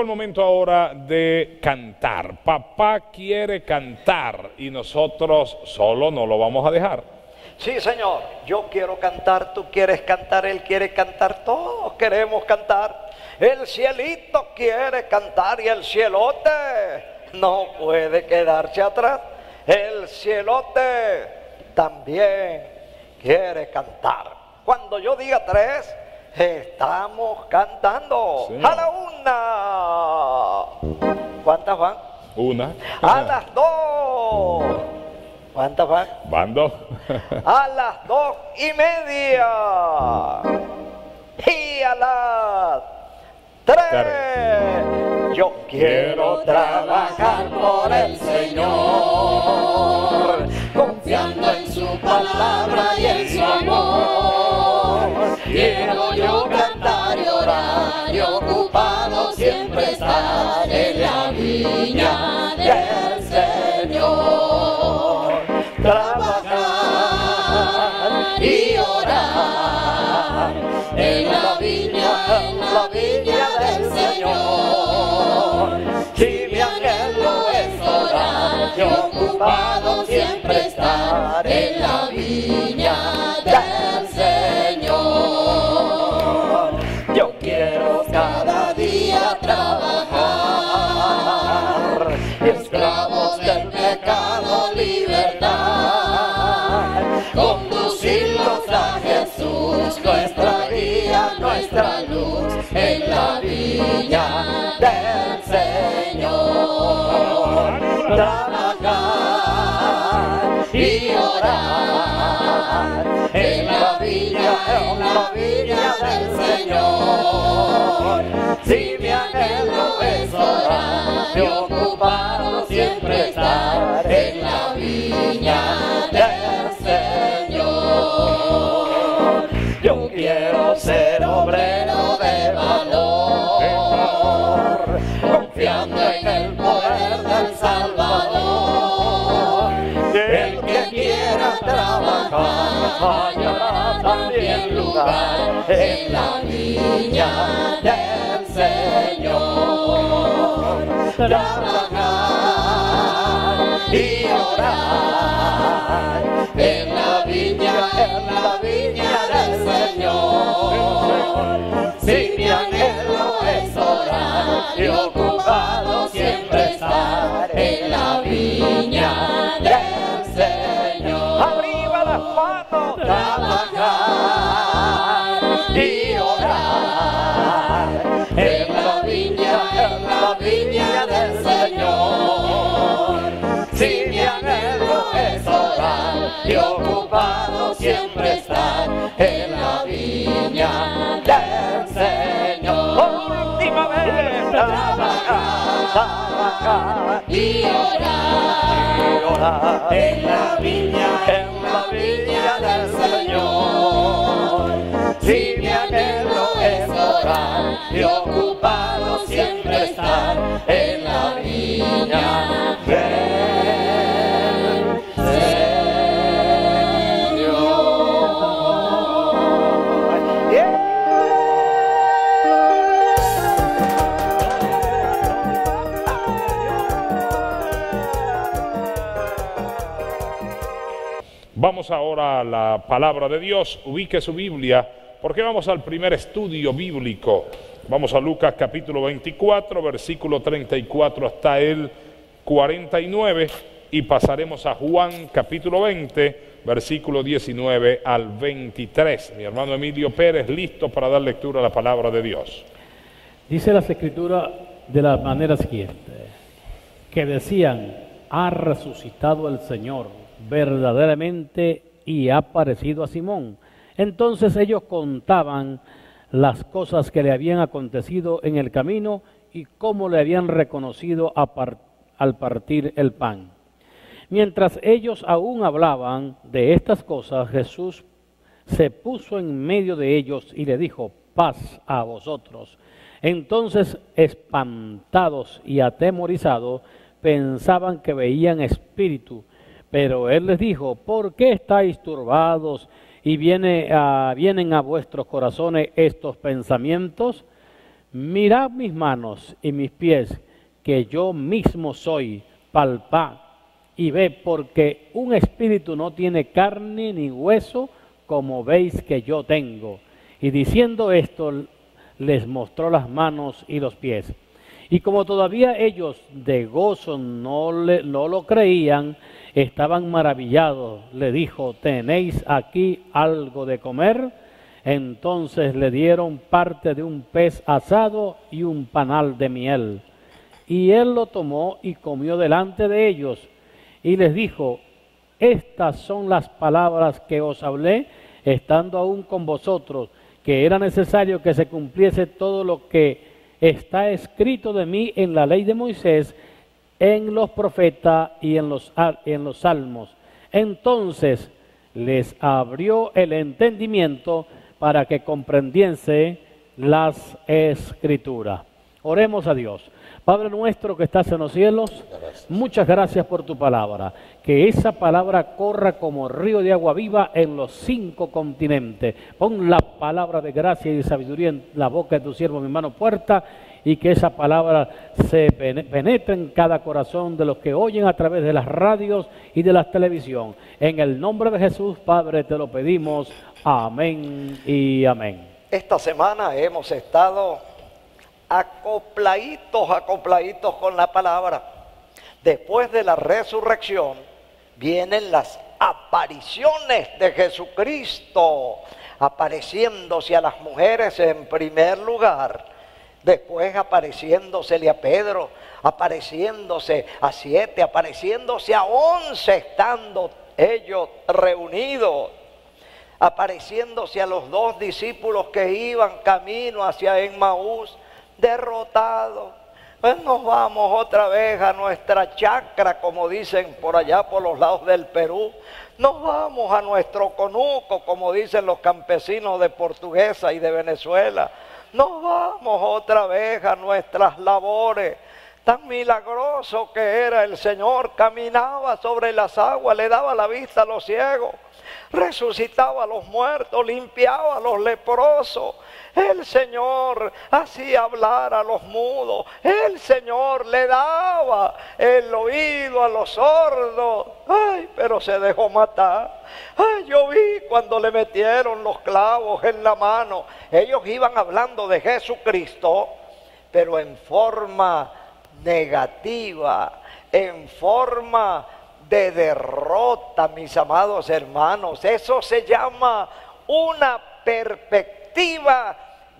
el momento ahora de cantar. Papá quiere cantar y nosotros solo no lo vamos a dejar. Sí, Señor, yo quiero cantar, tú quieres cantar, Él quiere cantar, todos queremos cantar. El cielito quiere cantar y el cielote no puede quedarse atrás. El cielote también quiere cantar. Cuando yo diga tres, estamos cantando. Sí. A la una. ¿Cuántas van? Una. A las dos. ¿Cuántas van? Van dos. A las dos y media. Y a las tres. Yo quiero trabajar por el Señor, confiando en su palabra y en su amor. Quiero y ocupado siempre estar en la viña del Señor. Trabajar y orar en la viña, en la viña del Señor. Si mi anhelo es orar y ocupado siempre estar en la viña Señor. Trabajar y orar en la viña, en la viña del Señor. Si mi anhelo es orar y ocupado siempre estar en la viña del Señor. Yo quiero ser obrero de valor, trabajar, hallará también lugar en la viña del Señor. Trabajar y orar en la viña, en la viña del Señor. Si mi anhelo es orar y ocupado trabajar y orar en la viña, en la viña del Señor. Si mi anhelo es orar y ocupado siempre estar en la viña del Señor. Por última vez, trabajar, trabajar y orar en la viña, en la viña del Señor. Orar y ocupado siempre estar en la viña del. Vamos ahora a la palabra de Dios. Ubique su Biblia porque vamos al primer estudio bíblico. Vamos a Lucas capítulo 24, versículo 34 hasta el 49 y pasaremos a Juan capítulo 20, versículo 19 al 23. Mi hermano Emilio Pérez, listo para dar lectura a la palabra de Dios. Dice las escrituras de la manera siguiente, que decían, ha resucitado el Señor verdaderamente y ha aparecido a Simón. Entonces ellos contaban las cosas que le habían acontecido en el camino y cómo le habían reconocido al partir el pan. Mientras ellos aún hablaban de estas cosas, Jesús se puso en medio de ellos y le dijo, paz a vosotros. Entonces, espantados y atemorizados, pensaban que veían espíritu, pero él les dijo, ¿por qué estáis turbados y viene a- vienen a vuestros corazones estos pensamientos? mirad mis manos y mis pies, que yo mismo soy, palpá y ve, porque un espíritu no tiene carne ni hueso, como veis que yo tengo. Y diciendo esto, les mostró las manos y los pies. Y como todavía ellos de gozo no, le, no lo creían, estaban maravillados. Le dijo, ¿tenéis aquí algo de comer? Entonces le dieron parte de un pez asado y un panal de miel. Y él lo tomó y comió delante de ellos. Y les dijo, estas son las palabras que os hablé estando aún con vosotros, que era necesario que se cumpliese todo lo que está escrito de mí en la ley de Moisés, en los profetas y en los, en los salmos. Entonces les abrió el entendimiento para que comprendiese las escrituras. Oremos a Dios. Padre nuestro que estás en los cielos, muchas gracias por tu palabra. Que esa palabra corra como río de agua viva en los cinco continentes. Pon la palabra de gracia y de sabiduría en la boca de tu siervo, mi mano puerta, y que esa palabra se penetre en cada corazón de los que oyen a través de las radios y de la televisión. En el nombre de Jesús, Padre, te lo pedimos. Amén y amén. Esta semana hemos estado acopladitos, acopladitos con la palabra. Después de la resurrección vienen las apariciones de Jesucristo, apareciéndose a las mujeres en primer lugar, después apareciéndosele a Pedro, apareciéndose a siete, apareciéndose a once estando ellos reunidos, apareciéndose a los dos discípulos que iban camino hacia Emmaús, derrotado. Pues nos vamos otra vez a nuestra chacra, como dicen por allá por los lados del Perú. Nos vamos a nuestro conuco, como dicen los campesinos de Portuguesa y de Venezuela. Nos vamos otra vez a nuestras labores. Tan milagroso que era el Señor, caminaba sobre las aguas, le daba la vista a los ciegos, resucitaba a los muertos, limpiaba a los leprosos, el Señor hacía hablar a los mudos. El Señor le daba el oído a los sordos. Ay, pero se dejó matar. Ay, yo vi cuando le metieron los clavos en la mano. Ellos iban hablando de Jesucristo, pero en forma negativa, en forma de derrota, mis amados hermanos. Eso se llama una perspectiva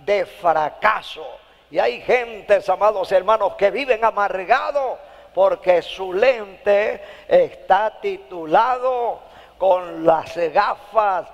de fracaso. Y hay gentes, amados hermanos, que viven amargados porque su lente está titulado con las gafas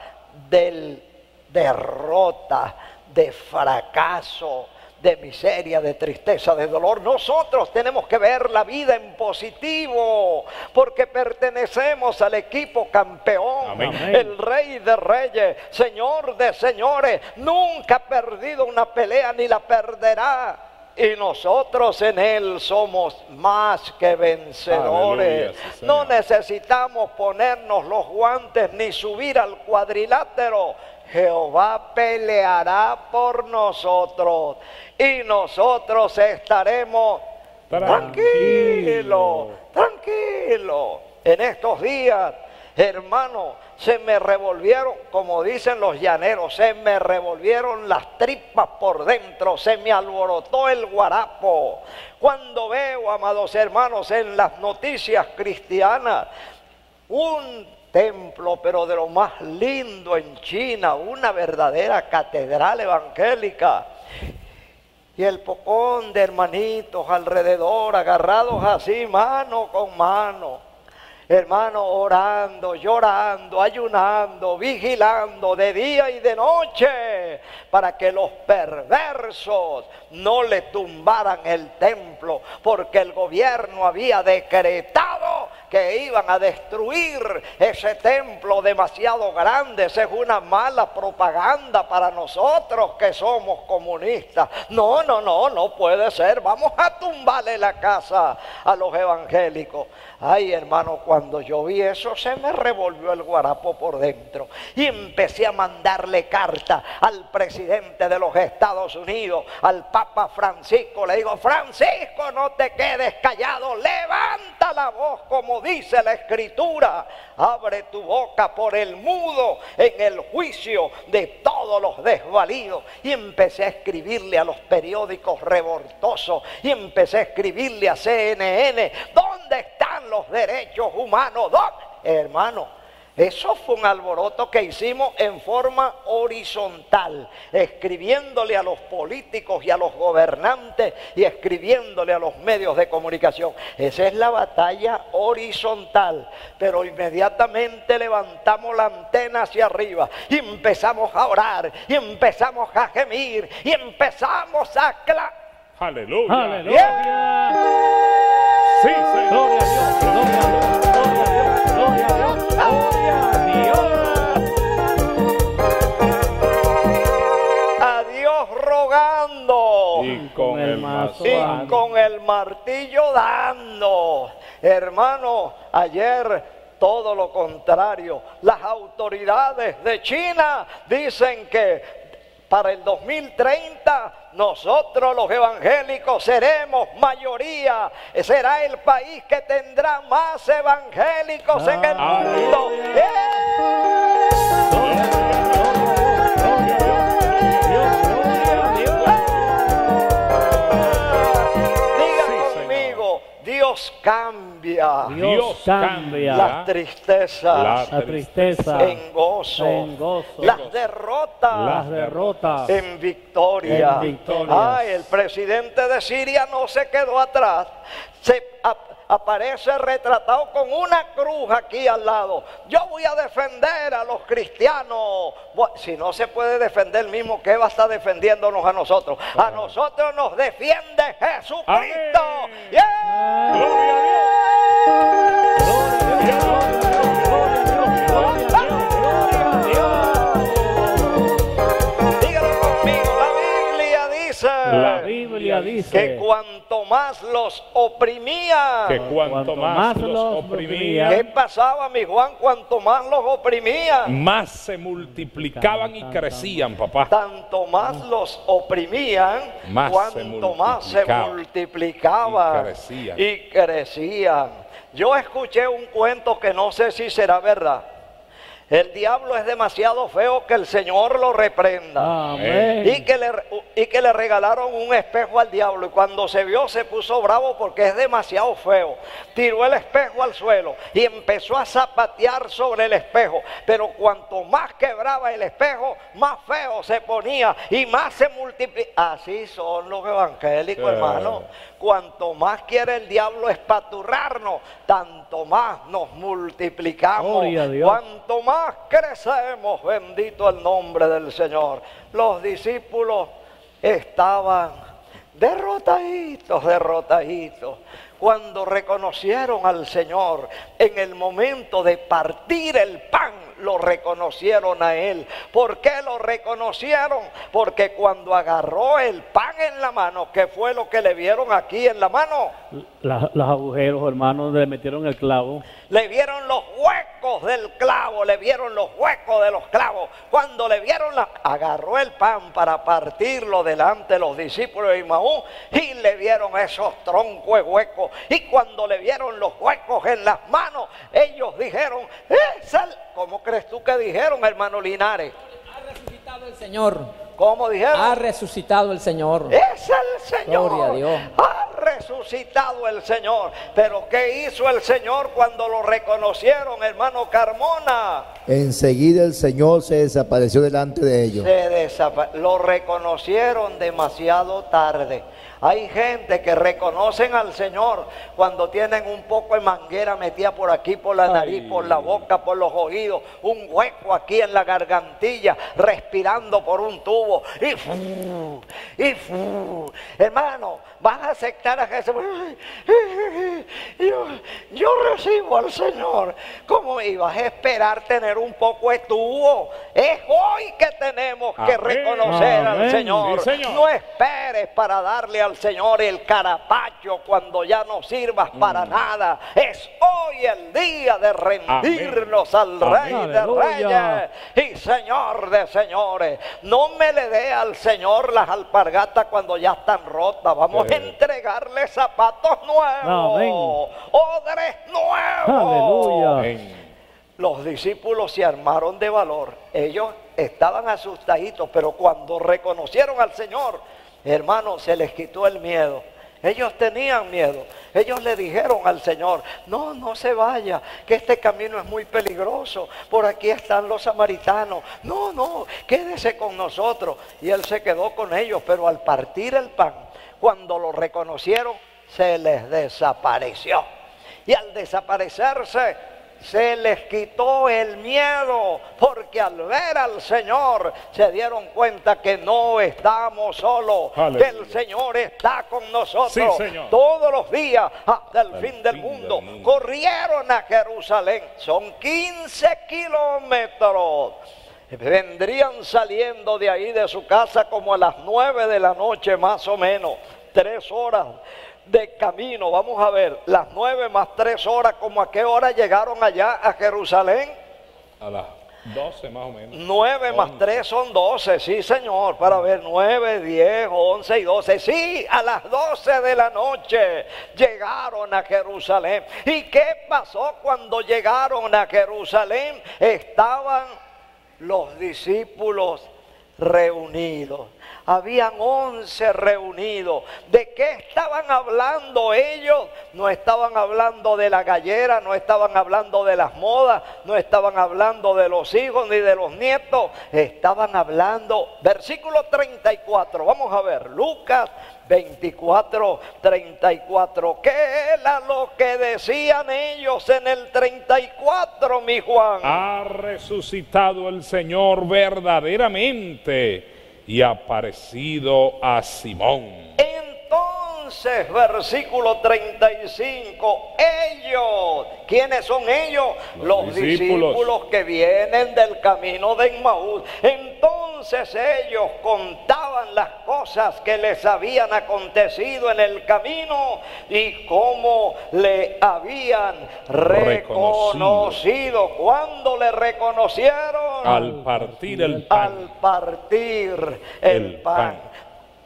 del derrota, de fracaso, de miseria, de tristeza, de dolor. Nosotros tenemos que ver la vida en positivo, porque pertenecemos al equipo campeón, el rey de reyes, señor de señores. Nunca ha perdido una pelea ni la perderá. Y nosotros en Él somos más que vencedores. no necesitamos ponernos los guantes ni subir al cuadrilátero. Jehová peleará por nosotros y nosotros estaremos tranquilos, tranquilos. En estos días, hermano, se me revolvieron, como dicen los llaneros, se me revolvieron las tripas por dentro, se me alborotó el guarapo. Cuando veo, amados hermanos, en las noticias cristianas, un templo, pero de lo más lindo en China, una verdadera catedral evangélica. Y el pocón de hermanitos alrededor, agarrados así, mano con mano. Hermano, orando, llorando, ayunando, vigilando de día y de noche, para que los perversos no le tumbaran el templo, porque el gobierno había decretado que iban a destruir ese templo demasiado grande. Esa es una mala propaganda para nosotros que somos comunistas. No, no, no, no puede ser. Vamos a tumbarle la casa a los evangélicos. Ay, hermano, cuando yo vi eso se me revolvió el guarapo por dentro y empecé a mandarle carta al presidente de los Estados Unidos, al Papa Francisco. Le digo, Francisco, no te quedes callado, levanta la voz como dice la escritura, abre tu boca por el mudo en el juicio de todos los desvalidos. Y empecé a escribirle a los periódicos revoltosos y empecé a escribirle a CNN, ¿dónde están los derechos humanos? Hermano, eso fue un alboroto que hicimos en forma horizontal, escribiéndole a los políticos y a los gobernantes y escribiéndole a los medios de comunicación. Esa es la batalla horizontal. Pero inmediatamente levantamos la antena hacia arriba y empezamos a orar y empezamos a gemir y empezamos a clamar. Aleluya. Aleluya. Sí, Señor. Gloria a Dios, gloria a Dios, gloria a Dios, gloria a Dios, gloria a Dios. a Dios rogando Y con el mazo. y con el martillo dando. Hermano, ayer todo lo contrario. Las autoridades de China dicen que para el 2030 nosotros los evangélicos seremos mayoría. Será el país que tendrá más evangélicos en el mundo. Aleluya. ¡Eh! Gloria a Dios, gloria a Dios, gloria a Dios. Diga Sí, conmigo, Dios cambia Dios cambia las tristezas La- la tristeza en gozo, en gozo, las derrotas las derrotas en victoria. En. Ay, el presidente de Siria no se quedó atrás. Se aparece retratado con una cruz aquí al lado. Yo voy a defender a los cristianos. Si no se puede defender el mismo, ¿qué va a estar defendiéndonos a nosotros? A nosotros nos defiende Jesucristo. Yeah. Gloria a Dios. La Biblia dice que cuanto más los oprimían, Que cuanto Cuanto más más los oprimían, ¿qué pasaba, mi Juan? Cuanto más los oprimían, más se multiplicaban y crecían, papá. tanto más los oprimían, Más se cuanto más se multiplicaban. multiplicaban Y crecían. y crecían. Yo escuché un cuento que no sé si será verdad. El diablo es demasiado feo que el Señor lo reprenda. Amén. Y que, le, y que le regalaron un espejo al diablo. Y cuando se vio se puso bravo porque es demasiado feo. Tiró el espejo al suelo y empezó a zapatear sobre el espejo. Pero cuanto más quebraba el espejo, más feo se ponía y más se multiplicaba. Así son los evangélicos, Sí. hermano. Cuanto más quiere el diablo espaturrarnos, tanto más nos multiplicamos. Gloria a Dios. Cuanto más crecemos, bendito el nombre del Señor. Los discípulos estaban derrotaditos, derrotaditos. Cuando reconocieron al Señor en el momento de partir el pan, lo reconocieron a Él. ¿Por qué lo reconocieron? Porque cuando agarró el pan en la mano, ¿qué fue lo que le vieron aquí en la mano? La- los agujeros, hermanos, donde le metieron el clavo. Le vieron los huecos del clavo, le vieron los huecos de los clavos. Cuando le vieron la... Agarró el pan para partirlo delante de los discípulos de Imaú y le vieron esos troncos huecos. Y cuando le vieron los huecos en las manos, ellos dijeron, el... ¿Cómo crees tú que dijeron, hermano Linares? Ha resucitado el Señor. ¿Cómo dijeron? Ha resucitado el Señor. Es el Señor. Gloria a Dios. Ha resucitado el Señor. Pero ¿qué hizo el Señor cuando lo reconocieron, hermano Carmona? Enseguida el Señor se desapareció delante de ellos. Se desapa- lo reconocieron demasiado tarde. Hay gente que reconocen al Señor cuando tienen un poco de manguera metida por aquí, por la nariz, Ay. por la boca, por los oídos, un hueco aquí en la gargantilla, respirando por un tubo. Y, fu- y fu- hermano, vas a aceptar a Jesús. Yo, yo recibo al Señor. ¿Cómo ibas a esperar tener un poco de tubo? Es hoy que tenemos que Amén. reconocer al. Señor. Sí, Señor. No esperes para darle al Señor el carapacho cuando ya no sirvas para Mm. nada. Es hoy el día de rendirnos al Rey Amén. de Aleluya. Reyes y Señor de señores. No me le dé al Señor las alpargatas cuando ya están rotas. Vamos Sí. a entregarle zapatos nuevos, Amén. odres nuevos. Aleluya. Los discípulos se armaron de valor. Ellos estaban asustaditos, pero cuando reconocieron al Señor, hermanos, se les quitó el miedo. Ellos tenían miedo. Ellos le dijeron al Señor, no, no se vaya, que este camino es muy peligroso. Por aquí están los samaritanos. No, no, quédese con nosotros. Y él se quedó con ellos, pero al partir el pan, cuando lo reconocieron, se les desapareció. Y al desaparecerse, se les quitó el miedo, porque al ver al Señor se dieron cuenta que no estamos solos, que Aleluya. el Señor está con nosotros Sí, todos los días hasta el Hasta el fin del fin mundo. del mundo. Corrieron a Jerusalén, son 15 kilómetros. Vendrían saliendo de ahí de su casa como a las 9 de la noche más o menos, tres horas de camino. Vamos a ver, las 9 más tres horas, como a qué hora llegaron allá a Jerusalén. A las 12 más o menos. 9 más Once. 3 son 12, sí señor, para ver 9, 10, 11 y 12. Sí, a las 12 de la noche llegaron a Jerusalén. ¿Y qué pasó cuando llegaron a Jerusalén? Estaban los discípulos reunidos. Habían 11 reunidos. ¿De qué estaban hablando ellos? No estaban hablando de la gallera, no estaban hablando de las modas, no estaban hablando de los hijos ni de los nietos. Estaban hablando, versículo 34, vamos a ver, Lucas 24, 34. ¿Qué era lo que decían ellos en el 34, mi Juan? Ha resucitado el Señor verdaderamente y aparecido a Simón. Versículo 35, ellos, ¿quiénes son ellos? Los Los, discípulos. discípulos. que vienen del camino de Emmaús. Entonces ellos contaban las cosas que les habían acontecido en el camino y cómo le habían Reconocido. reconocido. ¿Cuándo le reconocieron? Al partir el al pan. partir el, El pan. pan.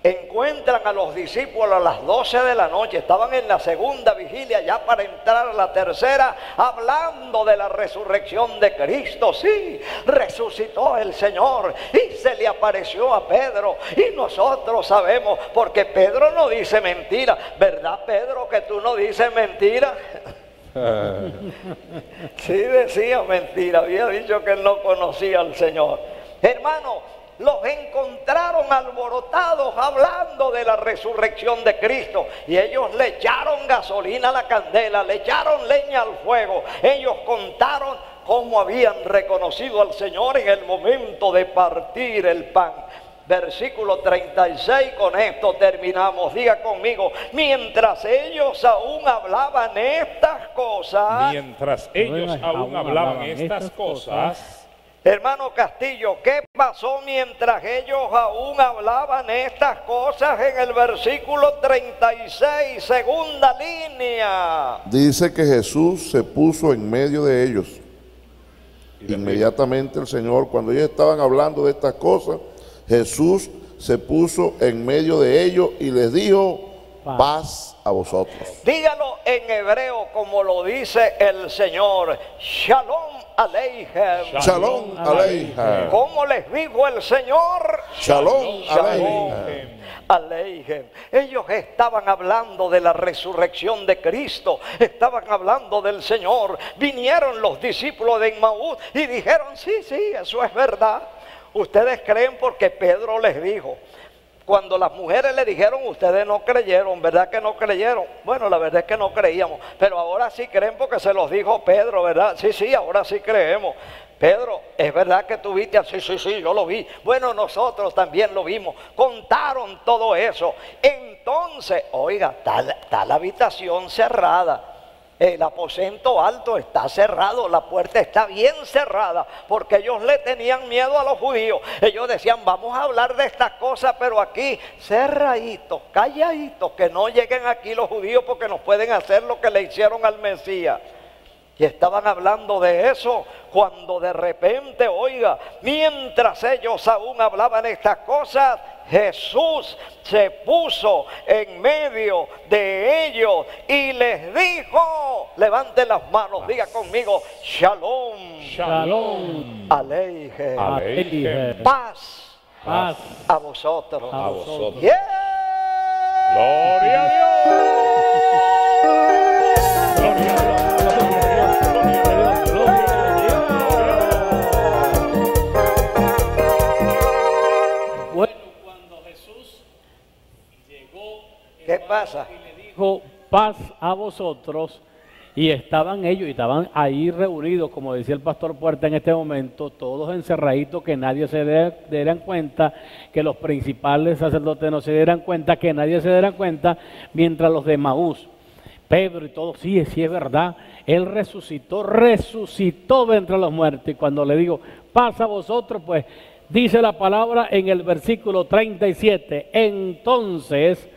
Encuentran a los discípulos a las 12 de la noche, estaban en la segunda vigilia ya para entrar a la tercera, hablando de la resurrección de Cristo. Sí, resucitó el Señor y se le apareció a Pedro. Y nosotros sabemos, porque Pedro no dice mentira, ¿verdad Pedro que tú no dices mentira? Sí decía mentira, había dicho que él no conocía al Señor. Hermano, los encontraron alborotados hablando de la resurrección de Cristo y ellos le echaron gasolina a la candela, le echaron leña al fuego. Ellos contaron cómo habían reconocido al Señor en el momento de partir el pan. Versículo 36, con esto terminamos. Diga conmigo, mientras ellos aún hablaban estas cosas, Mientras ellos aún hablaban estas cosas, Hermano Castillo, ¿qué pasó mientras ellos aún hablaban estas cosas en el versículo 36, segunda línea? Dice que Jesús se puso en medio de ellos. Inmediatamente el Señor, cuando ellos estaban hablando de estas cosas, Jesús se puso en medio de ellos y les dijo, Paz. A vosotros. Dígalo en hebreo como lo dice el Señor. Shalom Aleichem. Shalom aleija. ¿Cómo les dijo el Señor? Shalom. Aleichem. Ellos estaban hablando de la resurrección de Cristo, estaban hablando del Señor. Vinieron los discípulos de Emmaús y dijeron, sí, sí, eso es verdad. Ustedes creen porque Pedro les dijo, Cuando las mujeres le dijeron, ustedes no creyeron, ¿verdad que no creyeron? Bueno, la verdad es que no creíamos, pero ahora sí creen porque se los dijo Pedro, ¿verdad? Sí, sí, ahora sí creemos. Pedro, ¿es verdad que tú viste? Sí, sí, sí, yo lo vi. Bueno, nosotros también lo vimos. Contaron todo eso. Entonces, oiga, está la habitación cerrada. El aposento alto está cerrado, la puerta está bien cerrada, porque ellos le tenían miedo a los judíos. Ellos decían, vamos a hablar de estas cosas, pero aquí cerraditos, calladitos, que no lleguen aquí los judíos porque nos pueden hacer lo que le hicieron al Mesías. Y estaban hablando de eso cuando de repente, oiga, mientras ellos aún hablaban estas cosas, Jesús se puso en medio de ellos y les dijo, levanten las manos, diga conmigo, shalom, Shalom. aleije, Aleije. paz Paz a vosotros. a vosotros. Yeah. Gloria a Dios. Gloria a Dios. ¿Qué pasa? dijo paz a vosotros y estaban ellos y estaban ahí reunidos, como decía el pastor Puerta en este momento, todos encerraditos, que nadie se dieran cuenta, que los principales sacerdotes no se dieran cuenta, que nadie se diera cuenta, mientras los de Maús, Pedro y todos, sí, sí es verdad, él resucitó, resucitó de entre los muertos y cuando le digo, paz a vosotros, pues dice la palabra en el versículo 37, entonces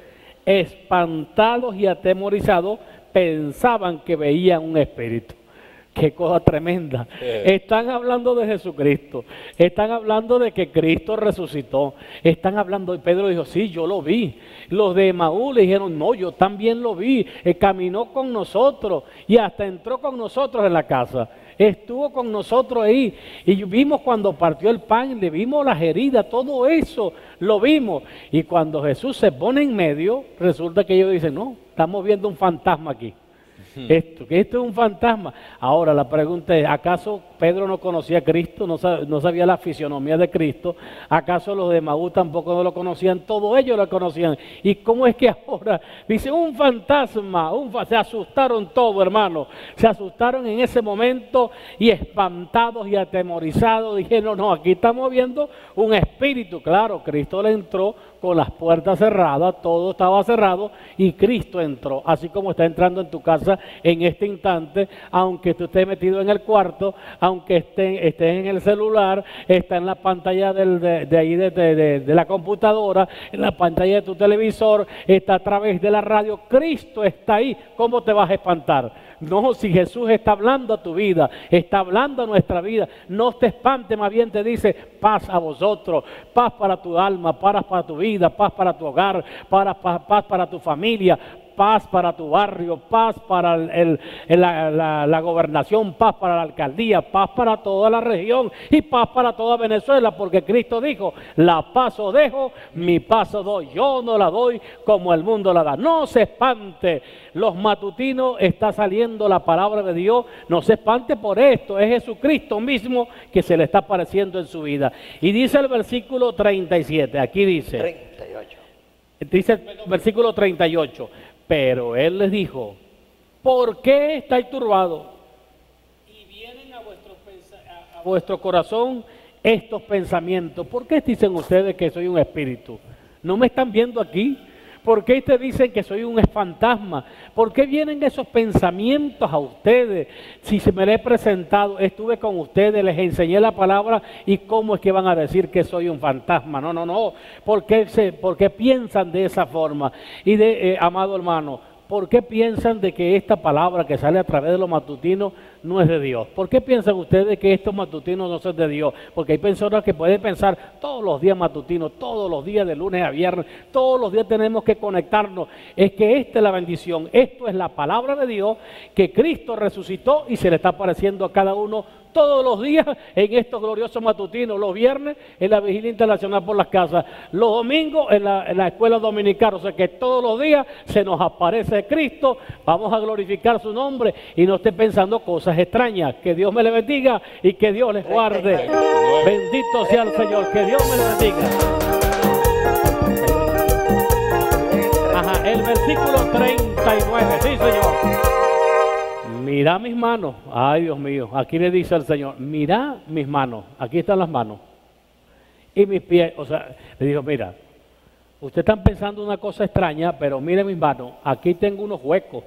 espantados y atemorizados, pensaban que veían un espíritu. Qué cosa tremenda. Están hablando de Jesucristo. Están hablando de que Cristo resucitó. Están hablando, y Pedro dijo, sí, yo lo vi. Los de Maú le dijeron, no, yo también lo vi. Eh, caminó con nosotros y hasta entró con nosotros en la casa. Estuvo con nosotros ahí y vimos cuando partió el pan, le vimos las heridas, todo eso lo vimos. Y cuando Jesús se pone en medio, resulta que ellos dicen, no, estamos viendo un fantasma aquí. Esto, que esto es un fantasma. Ahora la pregunta es, ¿acaso Pedro no conocía a Cristo? ¿No, sab- no sabía la fisionomía de Cristo? ¿Acaso los de Maú tampoco no lo conocían? Todos ellos lo conocían. ¿Y cómo es que ahora dice un fantasma? Un se asustaron todos, hermano. Se asustaron en ese momento y espantados y atemorizados. Dijeron, no, aquí estamos viendo un espíritu. Claro, Cristo le entró con las puertas cerradas, todo estaba cerrado y Cristo entró, así como está entrando en tu casa en este instante, aunque tú estés metido en el cuarto, aunque esté, estés en el celular, está en la pantalla de, de ahí de- de la computadora, en la pantalla de tu televisor, está a través de la radio, Cristo está ahí, ¿cómo te vas a espantar? No, si Jesús está hablando a tu vida, está hablando a nuestra vida, no te espante, más bien te dice paz a vosotros, paz para tu alma, paz para tu vida, paz para tu hogar, para, pa- paz para tu familia, paz para tu barrio, paz para el- el- el- la, la- la gobernación, paz para la alcaldía, paz para toda la región y paz para toda Venezuela, porque Cristo dijo, la paz os dejo, mi paz os doy, yo no la doy como el mundo la da. No se espante, los matutinos está saliendo la palabra de Dios, no se espante por esto, es Jesucristo mismo que se le está apareciendo en su vida. Y dice el versículo 37, aquí dice, 38. Dice el versículo 38, pero él les dijo, ¿por qué estáis turbados? Y vienen a vuestro, a vuestro corazón estos pensamientos. ¿Por qué dicen ustedes que soy un espíritu? ¿No me están viendo aquí? ¿Por qué ustedes dicen que soy un fantasma? ¿Por qué vienen esos pensamientos a ustedes? Si se me le he presentado, estuve con ustedes, les enseñé la palabra y cómo es que van a decir que soy un fantasma. No, no, no. ¿Por qué, se, por qué piensan de esa forma? Y de, eh, amado hermano, ¿Por qué piensan de que esta palabra que sale a través de los matutinos no es de Dios? ¿Por qué piensan ustedes que estos matutinos no son de Dios? Porque hay personas que pueden pensar todos los días matutinos, todos los días de lunes a viernes, todos los días tenemos que conectarnos. Es que esta es la bendición, esto es la palabra de Dios que Cristo resucitó y se le está apareciendo a cada uno todos los días en estos gloriosos matutinos, los viernes en la vigilia internacional por las casas, los domingos en la, en la escuela dominical, o sea que todos los días se nos aparece Cristo, vamos a glorificar su nombre y no esté pensando cosas extrañas, que Dios me le bendiga y que Dios les guarde. Bendito sea el Señor, que Dios me le bendiga. Versículo 39. Sí, Señor. Mira mis manos. Ay, Dios mío. Aquí le dice al Señor, mira mis manos. Aquí están las manos. Y mis pies. O sea, le dijo, mira, ustedes están pensando una cosa extraña, pero miren mis manos. Aquí tengo unos huecos.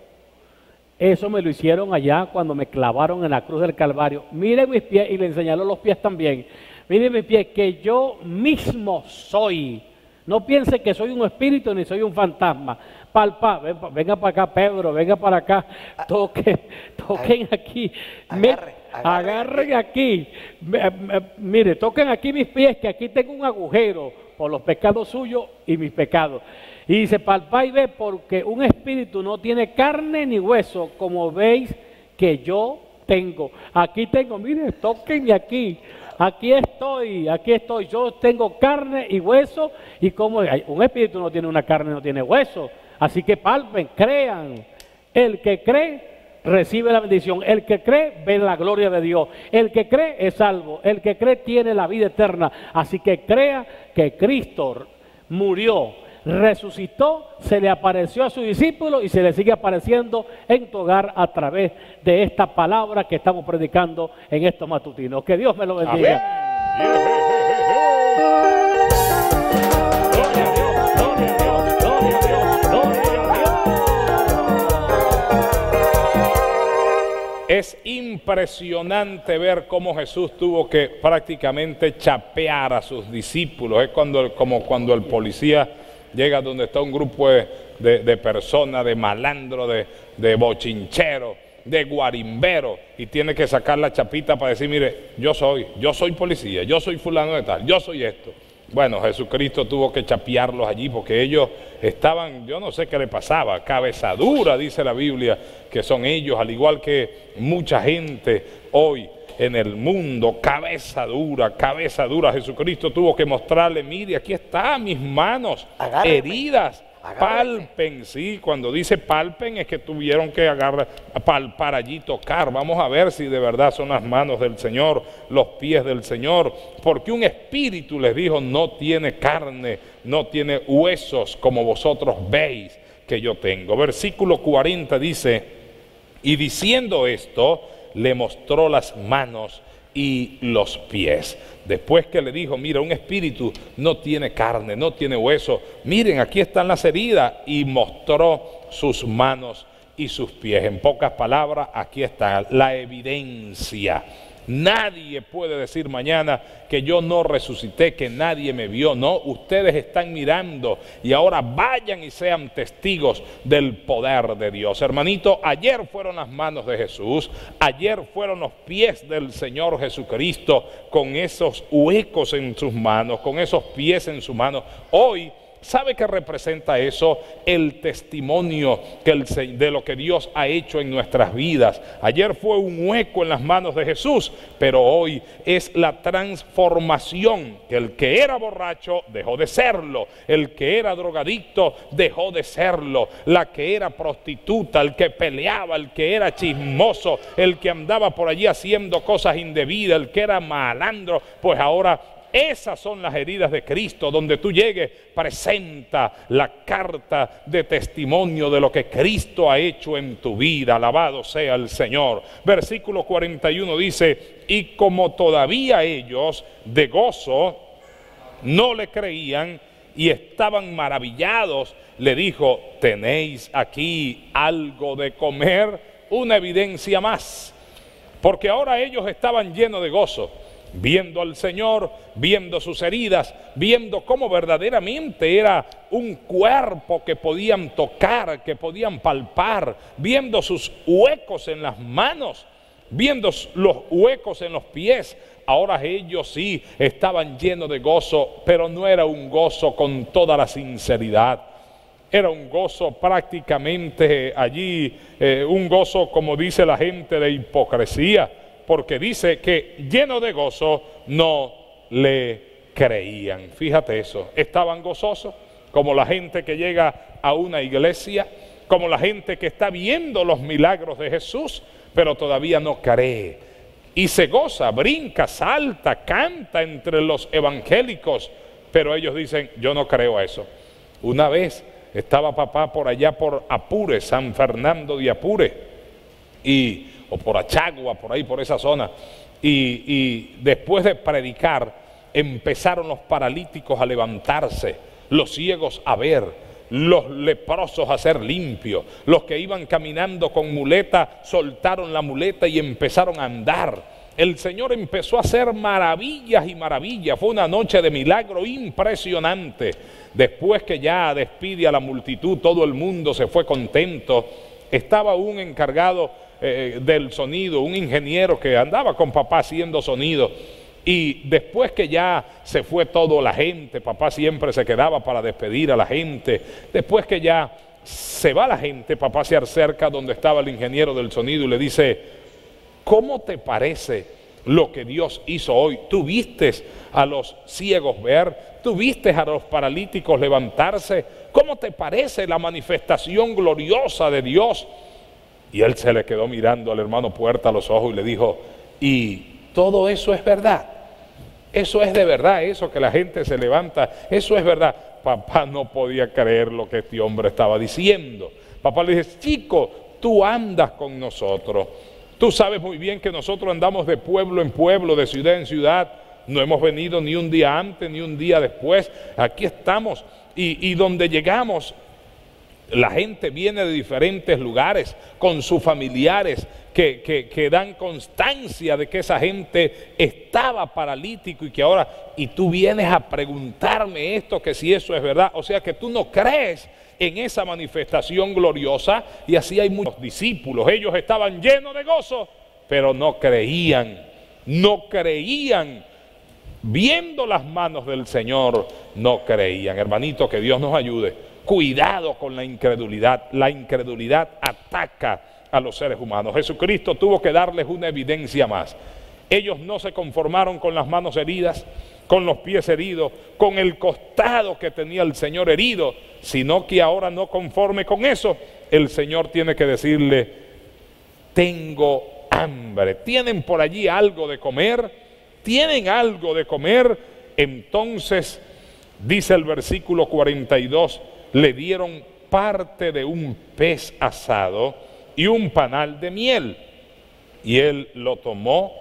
Eso me lo hicieron allá cuando me clavaron en la cruz del Calvario. Miren mis pies y le enseñaron los pies también. Miren mis pies que yo mismo soy. No piense que soy un espíritu ni soy un fantasma. Palpa, ven pa- venga para acá, Pedro, venga para acá. Toque, toquen aquí. Agarre, agarren aquí. Me- me- mire, toquen aquí mis pies, que aquí tengo un agujero por los pecados suyos y mis pecados. Y dice, palpa y ve, porque un espíritu no tiene carne ni hueso, como veis que yo tengo. Aquí tengo, mire, tóquenme aquí. Aquí estoy, aquí estoy. Yo tengo carne y hueso. Y como un espíritu no tiene una carne, no tiene hueso. Así que palpen, crean. El que cree recibe la bendición. El que cree ve la gloria de Dios. El que cree es salvo. El que cree tiene la vida eterna. Así que crea que Cristo murió, resucitó, se le apareció a sus discípulos y se le sigue apareciendo en tu hogar a través de esta palabra que estamos predicando en estos matutinos. Que Dios me lo bendiga. Gloria a Dios, gloria a Dios, gloria a Dios, gloria a Dios. Es impresionante ver cómo Jesús tuvo que prácticamente chapear a sus discípulos. Es cuando, como cuando el policía llega donde está un grupo de, de- personas, de malandro, de, de bochinchero, de guarimbero, y tiene que sacar la chapita para decir, mire, yo soy, yo soy policía, yo soy fulano de tal, yo soy esto. Bueno, Jesucristo tuvo que chapearlos allí porque ellos estaban, yo no sé qué le pasaba, cabezadura, dice la Biblia, que son ellos, al igual que mucha gente hoy en el mundo, cabeza dura, cabeza dura. Jesucristo tuvo que mostrarle, mire, aquí está mis manos heridas. Palpen, sí, cuando dice palpen es que tuvieron que agarrar, palpar allí, tocar. Vamos a ver si de verdad son las manos del Señor, los pies del Señor. Porque un espíritu les dijo, no tiene carne, no tiene huesos como vosotros veis que yo tengo. Versículo 40 dice, y diciendo esto, le mostró las manos y los pies. Después que le dijo, mira, un espíritu no tiene carne, no tiene hueso. Miren, aquí están las heridas. Y mostró sus manos y sus pies. En pocas palabras, aquí está la evidencia. Nadie puede decir mañana que yo no resucité, que nadie me vio. No, ustedes están mirando y ahora vayan y sean testigos del poder de Dios. Hermanito, ayer fueron las manos de Jesús, ayer fueron los pies del Señor Jesucristo con esos huecos en sus manos, con esos pies en su mano. Hoy ¿Sabe qué representa eso? El testimonio de lo que Dios ha hecho en nuestras vidas. Ayer fue un hueco en las manos de Jesús, pero hoy es la transformación. El que era borracho dejó de serlo, el que era drogadicto dejó de serlo, la que era prostituta, el que peleaba, el que era chismoso, el que andaba por allí haciendo cosas indebidas, el que era malandro, pues ahora esas son las heridas de Cristo. Donde tú llegues, presenta la carta de testimonio de lo que Cristo ha hecho en tu vida. Alabado sea el Señor. Versículo 41 dice, y como todavía ellos de gozo no le creían y estaban maravillados, le dijo, tenéis aquí algo de comer, una evidencia más. Porque ahora ellos estaban llenos de gozo, viendo al Señor, viendo sus heridas, viendo cómo verdaderamente era un cuerpo que podían tocar, que podían palpar, viendo sus huecos en las manos, viendo los huecos en los pies. Ahora ellos sí estaban llenos de gozo, pero no era un gozo con toda la sinceridad. Era un gozo prácticamente allí, eh, un gozo como dice la gente de hipocresía, porque dice que lleno de gozo no le creían. Fíjate eso, estaban gozosos como la gente que llega a una iglesia, como la gente que está viendo los milagros de Jesús, pero todavía no cree. Y se goza, brinca, salta, canta entre los evangélicos, pero ellos dicen, yo no creo a eso. Una vez Estaba papá por allá por Apure, San Fernando de Apure, y, o por Achagua, por ahí, por esa zona. Y, y después de predicar, empezaron los paralíticos a levantarse, los ciegos a ver, los leprosos a ser limpios, los que iban caminando con muleta soltaron la muleta y empezaron a andar. El Señor empezó a hacer maravillas y maravillas. Fue una noche de milagro impresionante. Después que ya despide a la multitud, todo el mundo se fue contento. Estaba un encargado eh, del sonido, un ingeniero que andaba con papá haciendo sonido. Y después que ya se fue toda la gente, papá siempre se quedaba para despedir a la gente. Después que ya se va la gente, papá se acerca donde estaba el ingeniero del sonido y le dice, ¿cómo te parece lo que Dios hizo hoy? ¿Tú viste a los ciegos ver? ¿Tú viste a los paralíticos levantarse? ¿Cómo te parece la manifestación gloriosa de Dios? Y él se le quedó mirando al hermano Puerta a los ojos y le dijo, ¿y todo eso es verdad? Eso es de verdad, eso que la gente se levanta, eso es verdad. Papá no podía creer lo que este hombre estaba diciendo. Papá le dice, chico, tú andas con nosotros. Tú sabes muy bien que nosotros andamos de pueblo en pueblo, de ciudad en ciudad. No hemos venido ni un día antes ni un día después. Aquí estamos. Y, y donde llegamos, la gente viene de diferentes lugares con sus familiares que, que, dan constancia de que esa gente estaba paralítico y que ahora, y tú vienes a preguntarme esto, que si eso es verdad. O sea que tú no crees en esa manifestación gloriosa y así hay muchos discípulos. Ellos estaban llenos de gozo, pero no creían, no creían. Viendo las manos del Señor, no creían. Hermanito, que Dios nos ayude. Cuidado con la incredulidad. La incredulidad ataca a los seres humanos. Jesucristo tuvo que darles una evidencia más. Ellos no se conformaron con las manos heridas, con los pies heridos, con el costado que tenía el Señor herido, sino que ahora no conforme con eso, el Señor tiene que decirle, tengo hambre. ¿Tienen por allí algo de comer? ¿Tienen algo de comer? Entonces, dice el versículo 42, le dieron parte de un pez asado y un panal de miel. Y él lo tomó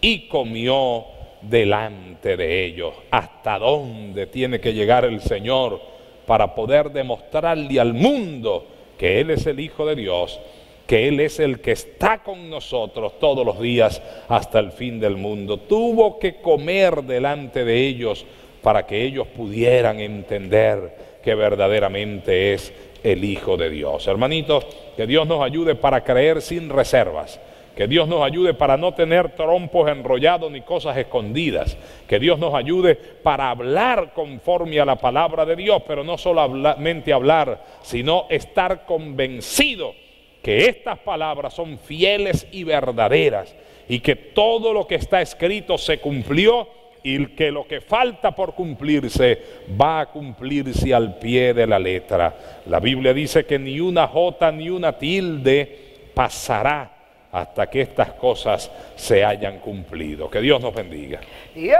y comió delante de ellos. ¿Hasta dónde tiene que llegar el Señor para poder demostrarle al mundo que Él es el Hijo de Dios, que Él es el que está con nosotros todos los días hasta el fin del mundo? Tuvo que comer delante de ellos para que ellos pudieran entender que verdaderamente es el Hijo de Dios. Hermanitos, que Dios nos ayude para creer sin reservas que Dios nos ayude para no tener trompos enrollados ni cosas escondidas. Que Dios nos ayude para hablar conforme a la palabra de Dios, pero no solamente hablar, sino estar convencido que estas palabras son fieles y verdaderas y que todo lo que está escrito se cumplió y que lo que falta por cumplirse va a cumplirse al pie de la letra. La Biblia dice que ni una jota ni una tilde pasará hasta que estas cosas se hayan cumplido. Que Dios nos bendiga. Yeah.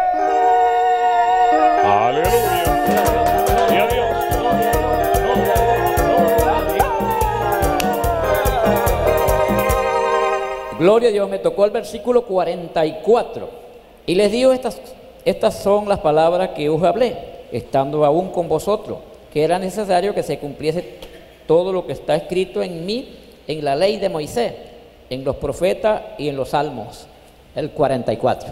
Aleluya. Y. Gloria a Dios, me tocó el versículo 44. Y les digo, estas, estas son las palabras que os hablé, estando aún con vosotros, que era necesario que se cumpliese todo lo que está escrito en mí, en la ley de Moisés en los profetas y en los salmos, el 44.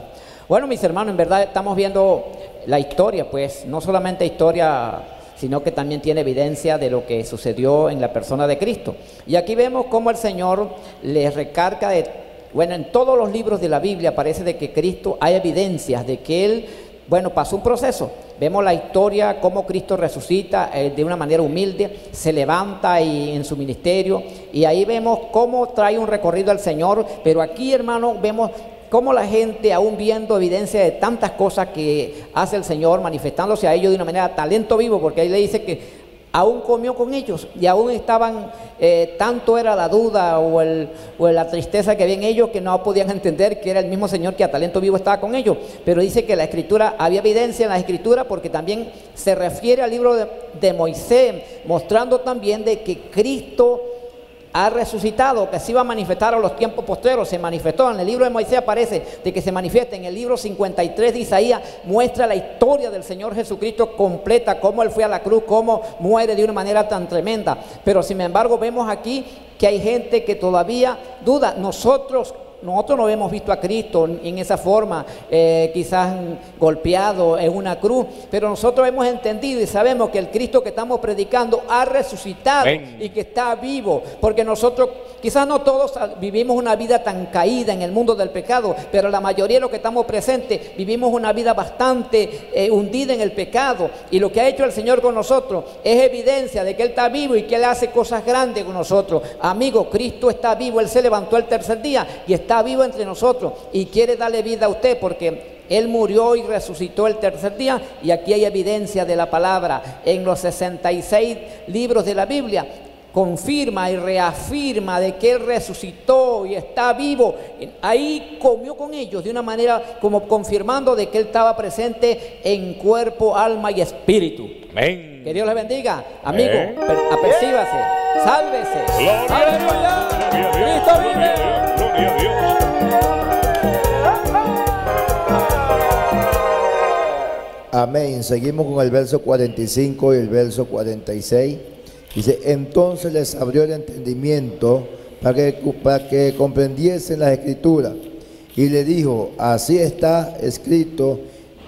Bueno, mis hermanos, en verdad estamos viendo la historia, pues no solamente historia, sino que también tiene evidencia de lo que sucedió en la persona de Cristo. Y aquí vemos cómo el Señor le recarga de, bueno, en todos los libros de la Biblia parece de que Cristo hay evidencias de que Él bueno, pasó un proceso. Vemos la historia, cómo Cristo resucita eh, de una manera humilde, se levanta y, en su ministerio, y ahí vemos cómo trae un recorrido al Señor, pero aquí, hermano, vemos cómo la gente, aún viendo evidencia de tantas cosas que hace el Señor, manifestándose a ellos de una manera talento vivo, porque ahí le dice que aún comió con ellos y aún estaban, eh, tanto era la duda o, el, o la tristeza que había en ellos que no podían entender que era el mismo Señor que a talento vivo estaba con ellos. Pero dice que la escritura, había evidencia en la escritura porque también se refiere al libro de, de Moisés, mostrando también de que Cristo ha resucitado, que se iba a manifestar a los tiempos posteros, se manifestó. En el libro de Moisés aparece de que se manifiesta. En el libro 53 de Isaías muestra la historia del Señor Jesucristo completa, cómo Él fue a la cruz, cómo muere de una manera tan tremenda. Pero sin embargo vemos aquí que hay gente que todavía duda. Nosotros nosotros no hemos visto a Cristo en esa forma, eh, quizás golpeado en una cruz, pero nosotros hemos entendido y sabemos que el Cristo que estamos predicando ha resucitado y que está vivo, porque nosotros quizás no todos vivimos una vida tan caída en el mundo del pecado, pero la mayoría de los que estamos presentes vivimos una vida bastante eh, hundida en el pecado y lo que ha hecho el Señor con nosotros es evidencia de que Él está vivo y que Él hace cosas grandes con nosotros. Amigo, Cristo está vivo, Él se levantó el tercer día y está vivo entre nosotros y quiere darle vida a usted porque él murió y resucitó el tercer día y aquí hay evidencia de la palabra. En los 66 libros de la Biblia confirma y reafirma de que Él resucitó y está vivo. Ahí comió con ellos de una manera como confirmando de que Él estaba presente en cuerpo, alma y espíritu. Amén. Que Dios les bendiga. Amigo, per- apercíbase, sálvese. Gloria, Aleluya. gloria a Dios, Cristo gloria vive. a Dios, gloria a Dios. Amén. Seguimos con el verso 45 y el verso 46. Dice, entonces les abrió el entendimiento para que, para que comprendiesen las escrituras. Y le dijo, así está escrito,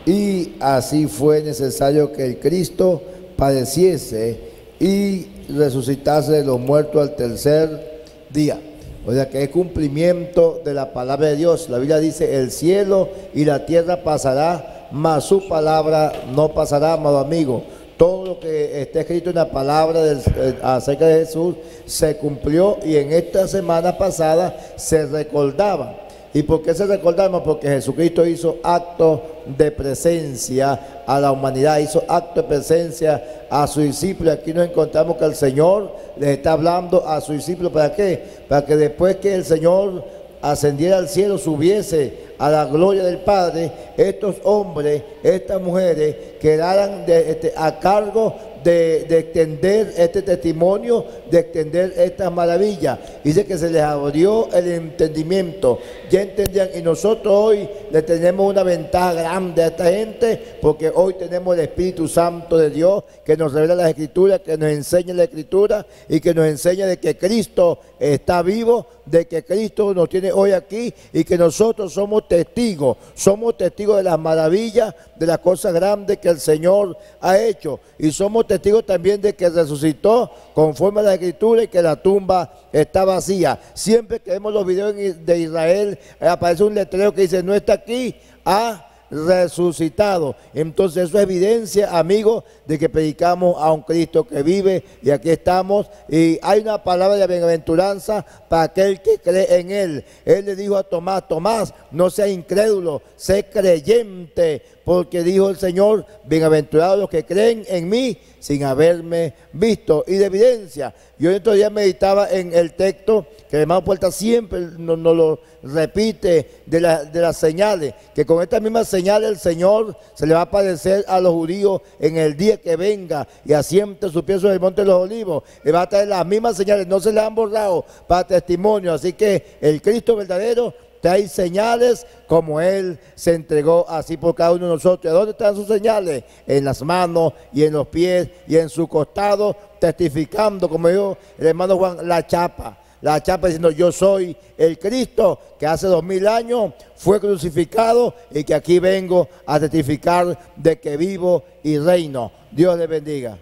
y así fue necesario que el Cristo padeciese y resucitase de los muertos al tercer día. O sea que es cumplimiento de la palabra de Dios. La Biblia dice, el cielo y la tierra pasará, mas su palabra no pasará, amado amigo. Todo lo que está escrito en la palabra del- eh, acerca de Jesús se cumplió y en esta semana pasada se recordaba. ¿Y por qué se recordamos? Porque Jesucristo hizo acto de presencia a la humanidad, hizo acto de presencia a sus discípulos. Aquí nos encontramos que el Señor les está hablando a sus discípulos. ¿Para qué? Para que después que el Señor ascendiera al cielo, subiese a la gloria del Padre, estos hombres, estas mujeres quedaran de- este, a cargo de, de extender este testimonio, de extender estas maravillas. Dice que se les abrió el entendimiento. Ya entendían, y nosotros hoy le tenemos una ventaja grande a esta gente, porque hoy tenemos el Espíritu Santo de Dios que nos revela las Escrituras, que nos enseña la Escritura y que nos enseña de que Cristo está vivo, de que Cristo nos tiene hoy aquí y que nosotros somos testigos, somos testigos de las maravillas, de las cosas grandes que el Señor ha hecho y somos testigos también de que resucitó conforme a la Escritura y que la tumba está vacía. Siempre que vemos los videos de Israel, eh, aparece un letrero que dice, no está aquí, ha resucitado. Entonces eso es evidencia, amigos, de que predicamos a un Cristo que vive y aquí estamos. Y hay una palabra de bienaventuranza para aquel que cree en Él. Él le dijo a Tomás, Tomás, no seas incrédulo, sé creyente, porque dijo el Señor, bienaventurados los que creen en mí sin haberme visto. Y de evidencia, yo estos días meditaba en el texto que el hermano Puerta siempre nos, nos lo repite de, la- de las señales, que con estas mismas señales el Señor se le va a aparecer a los judíos en el día que venga y asiente su pie sobre el monte de los olivos. Le va a traer las mismas señales, no se le han borrado para testimonio. Así que el Cristo verdadero trae señales como Él se entregó así por cada uno de nosotros. ¿Y ¿Dónde están sus señales? En las manos y en los pies y en su costado, testificando, como dijo el hermano Juan, la chapa. La chapa diciendo, yo soy el Cristo que hace dos mil años fue crucificado y que aquí vengo a testificar de que vivo y reino. Dios le bendiga.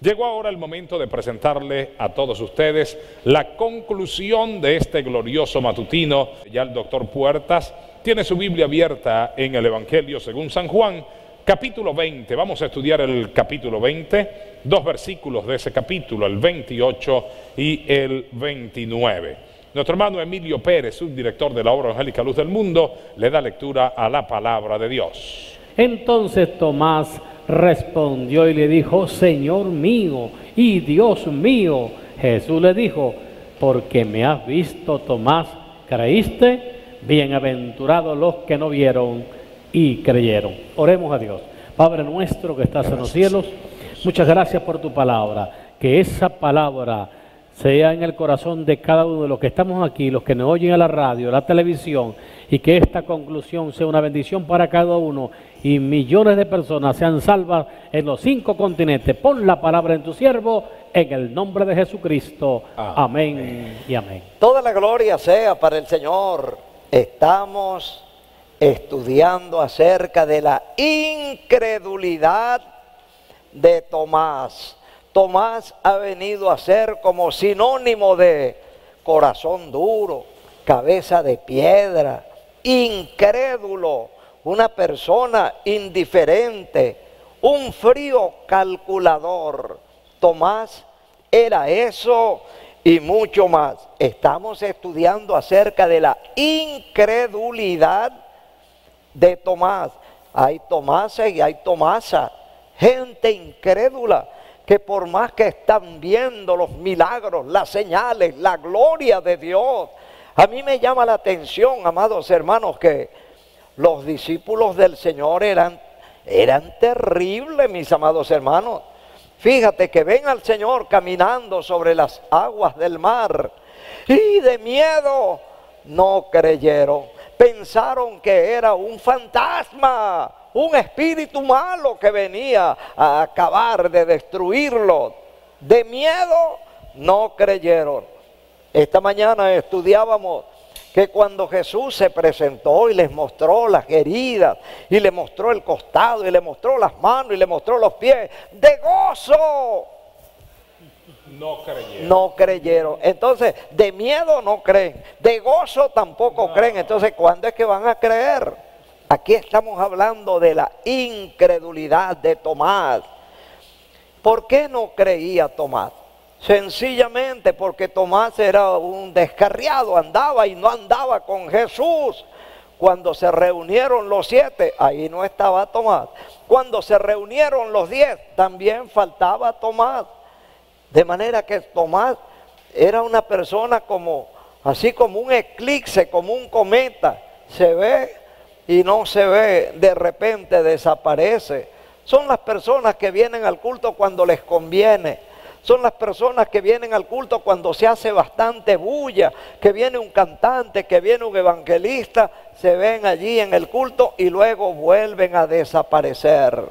Llegó ahora el momento de presentarle a todos ustedes la conclusión de este glorioso matutino. Ya el doctor Puertas tiene su Biblia abierta en el Evangelio según San Juan, capítulo 20. Vamos a estudiar el capítulo 20, dos versículos de ese capítulo, el 28 y el 29. Nuestro hermano Emilio Pérez, subdirector de la obra evangélica Luz del Mundo, le da lectura a la palabra de Dios. Entonces Tomás respondió y le dijo, Señor mío y Dios mío. Jesús le dijo, porque me has visto, Tomás, creíste, bienaventurados los que no vieron y creyeron. Oremos a Dios. Padre nuestro que estás en los cielos, muchas gracias por tu palabra. Que esa palabra sea en el corazón de cada uno de los que estamos aquí, los que nos oyen a la radio, a la televisión, y que esta conclusión sea una bendición para cada uno y millones de personas sean salvas en los cinco continentes. Pon la palabra en tu siervo en el nombre de Jesucristo. Amén, y amén. Toda la gloria sea para el Señor. Estamos estudiando acerca de la incredulidad de Tomás. Tomás ha venido a ser como sinónimo de corazón duro, cabeza de piedra, incrédulo, una persona indiferente, un frío calculador. Tomás era eso y mucho más. Estamos estudiando acerca de la incredulidad de Tomás. Hay Tomases y hay Tomasa, gente incrédula que por más que están viendo los milagros, las señales, la gloria de Dios, a mí me llama la atención, amados hermanos, que los discípulos del Señor eran, eran terribles, mis amados hermanos. Fíjate que ven al Señor caminando sobre las aguas del mar y de miedo no creyeron. Pensaron que era un fantasma, un espíritu malo que venía a acabar de destruirlo. De miedo no creyeron. Esta mañana estudiábamos que cuando Jesús se presentó y les mostró las heridas, y le mostró el costado, y le mostró las manos, y le mostró los pies, de gozo. No creyeron. No creyeron. Entonces, de miedo no creen. De gozo tampoco creen. Entonces, ¿cuándo es que van a creer? Aquí estamos hablando de la incredulidad de Tomás. ¿Por qué no creía Tomás? Sencillamente porque Tomás era un descarriado, andaba y no andaba con Jesús. Cuando se reunieron los siete, ahí no estaba Tomás. Cuando se reunieron los diez, también faltaba Tomás. De manera que Tomás era una persona como, así como un eclipse, como un cometa. Se ve y no se ve, de repente desaparece. Son las personas que vienen al culto cuando les conviene son las personas que vienen al culto cuando se hace bastante bulla, que viene un cantante, que viene un evangelista, se ven allí en el culto y luego vuelven a desaparecer.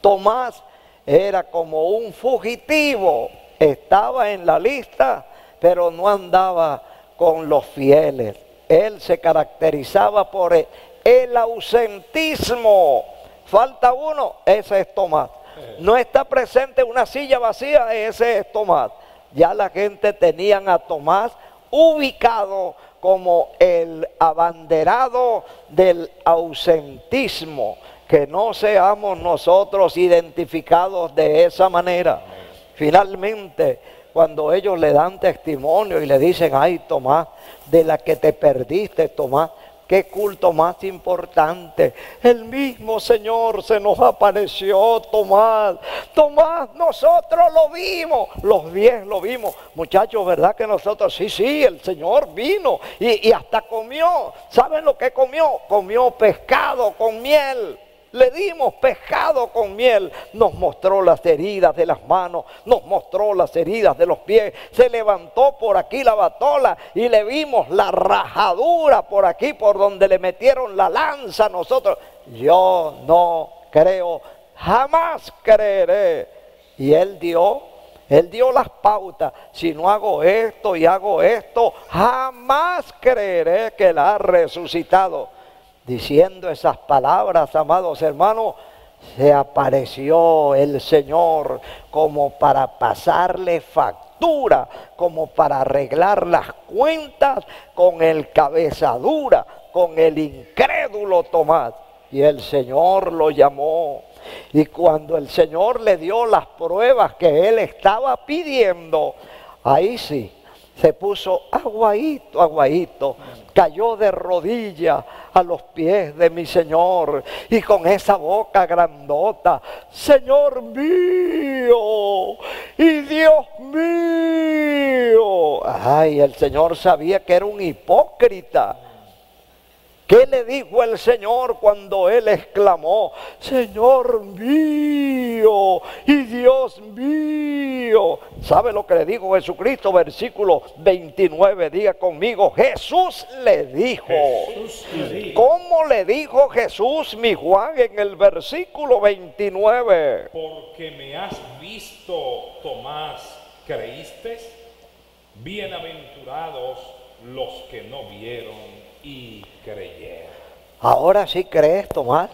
Tomás era como un fugitivo, estaba en la lista, pero no andaba con los fieles. Él se caracterizaba por el ausentismo. Falta uno, ese es Tomás no está presente una silla vacía, ese es Tomás. Ya la gente tenían a Tomás ubicado como el abanderado del ausentismo, que no seamos nosotros identificados de esa manera. Finalmente, cuando ellos le dan testimonio y le dicen, ay Tomás, de la que te perdiste, Tomás, Qué culto más importante. El mismo Señor se nos apareció, Tomás. Tomás, nosotros lo vimos. Los diez lo vimos. Muchachos, ¿verdad que nosotros? Sí, sí, el Señor vino y, hasta comió. ¿Saben lo que comió? Comió pescado con miel. Le dimos pescado con miel. Nos mostró las heridas de las manos, nos mostró las heridas de los pies. Se levantó por aquí la batola y le vimos la rajadura por aquí, por donde le metieron la lanza nosotros. Yo no creo, jamás creeré. Y él dio él dio las pautas. Si no hago esto y hago esto, jamás creeré que la ha resucitado diciendo esas palabras, amados hermanos, se apareció el Señor como para pasarle factura, como para arreglar las cuentas con el cabezadura, con el incrédulo Tomás. Y el Señor lo llamó. Y cuando el Señor le dio las pruebas que él estaba pidiendo, ahí sí, se puso aguadito, aguadito, cayó de rodillas a los pies de mi Señor y con esa boca grandota, Señor mío y Dios mío. Ay, el Señor sabía que era un hipócrita. ¿Qué le dijo el Señor cuando él exclamó, Señor mío y Dios mío? ¿Sabe lo que le dijo Jesucristo? Versículo 29, diga conmigo, Jesús le dijo. ¿Cómo le dijo Jesús, mi Juan, en el versículo 29? Porque me has visto, Tomás, ¿creíste? Bienaventurados los que no vieron y creyeron. Ahora sí crees, Tomás.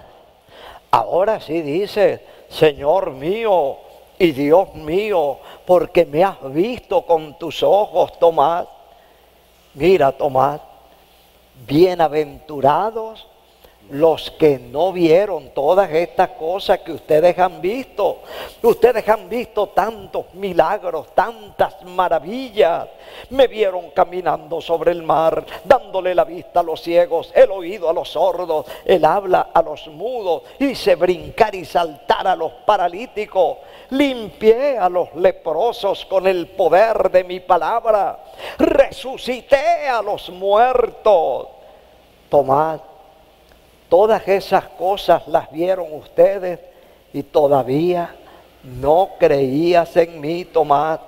Ahora sí dices, Señor mío y Dios mío, porque me has visto con tus ojos, Tomás. Mira, Tomás, bienaventurados los que no vieron todas estas cosas que ustedes han visto. Ustedes han visto tantos milagros, tantas maravillas. Me vieron caminando sobre el mar, dándole la vista a los ciegos, el oído a los sordos, el habla a los mudos, hice brincar y saltar a los paralíticos, limpié a los leprosos con el poder de mi palabra, resucité a los muertos. Tomad Todas esas cosas las vieron ustedes y todavía no creías en mí, Tomás.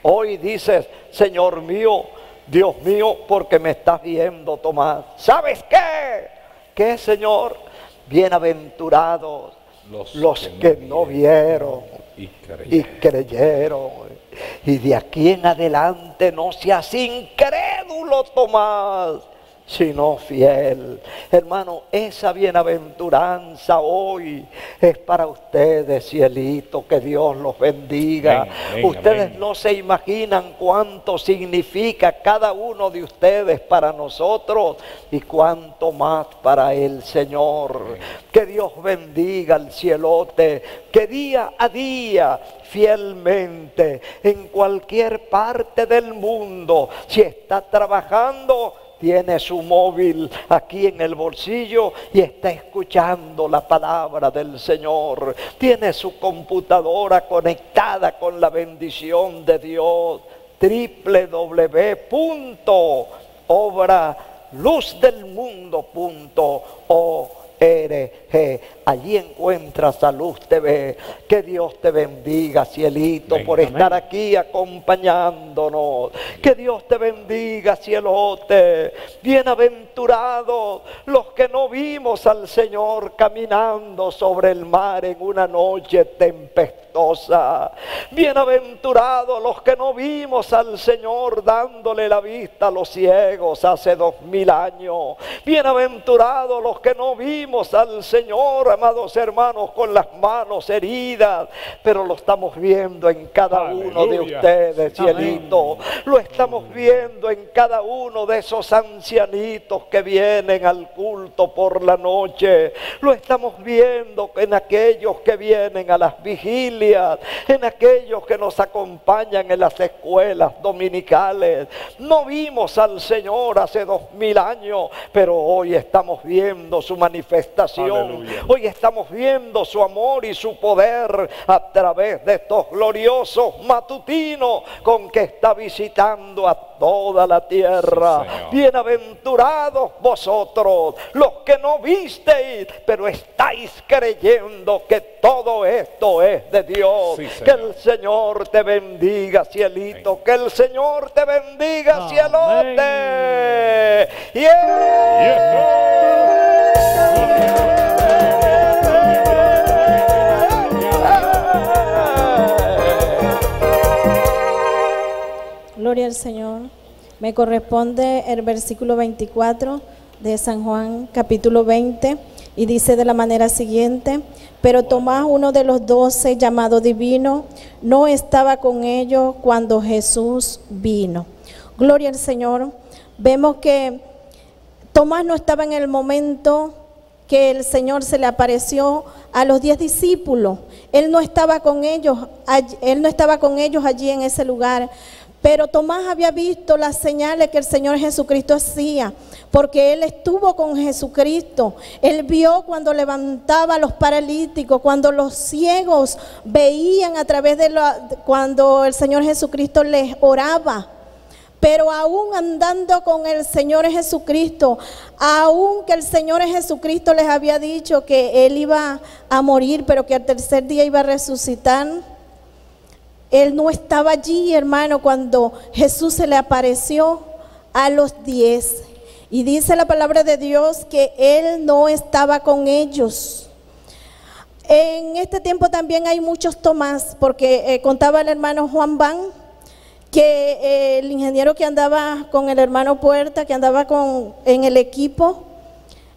Hoy dices, Señor mío, Dios mío, porque me estás viendo, Tomás. ¿Sabes qué? ¿Qué, Señor? Bienaventurados los, que, no vieron, y, creyeron. y creyeron. Y de aquí en adelante no seas incrédulo, Tomás sino fiel. Hermano, esa bienaventuranza hoy es para ustedes, cielito, que Dios los bendiga. ustedes no se imaginan cuánto significa cada uno de ustedes para nosotros y cuánto más para el Señor. Que Dios bendiga al cielote, que día a día fielmente en cualquier parte del mundo, si está trabajando, tiene su móvil aquí en el bolsillo y está escuchando la palabra del Señor. Tiene su computadora conectada con la bendición de Dios. www.obraluzdelmundo.org RG. Allí encuentras Salud TV. Que Dios te bendiga, cielito, por estar aquí acompañándonos. Que Dios te bendiga, cielote. Bienaventurados los que no vimos al Señor caminando sobre el mar en una noche tempestuosa. Bienaventurados los que no vimos al Señor dándole la vista a los ciegos hace dos mil años. Bienaventurados los que no vimos al Señor, amados hermanos, con las manos heridas, pero lo estamos viendo en cada uno de ustedes, cielito. Lo estamos viendo en cada uno de esos ancianitos que vienen al culto por la noche. Lo estamos viendo en aquellos que vienen a las vigilias, en aquellos que nos acompañan en las escuelas dominicales. No vimos al Señor hace dos mil años, pero hoy estamos viendo su manifestación Hoy estamos viendo su amor y su poder a través de estos gloriosos matutinos con que está visitando a toda la tierra. Bienaventurados vosotros, los que no visteis, pero estáis creyendo que todo esto es de Dios. que el Señor te bendiga, cielito. Que el Señor te bendiga, cielote. Gloria al Señor. Me corresponde el versículo 24 de San Juan capítulo 20 y dice de la manera siguiente, pero Tomás, uno de los doce llamado divino, no estaba con ellos cuando Jesús vino. Gloria al Señor. Vemos que Tomás no estaba en el momento que el Señor se le apareció a los diez discípulos. Él no estaba con ellos, él no estaba con ellos allí en ese lugar, Pero Tomás había visto las señales que el Señor Jesucristo hacía, porque él estuvo con Jesucristo. Él vio cuando levantaba a los paralíticos, cuando los ciegos veían a través de la, cuando el Señor Jesucristo les oraba. Pero aún andando con el Señor Jesucristo, aún que el Señor Jesucristo les había dicho que Él iba a morir, pero que al tercer día iba a resucitar, Él no estaba allí, hermano, cuando Jesús se le apareció a los diez. Y dice la palabra de Dios que Él no estaba con ellos. En este tiempo también hay muchos Tomás, porque eh, contaba el hermano Juan Van que eh, el ingeniero que andaba con el hermano Puerta, que andaba con, en el equipo,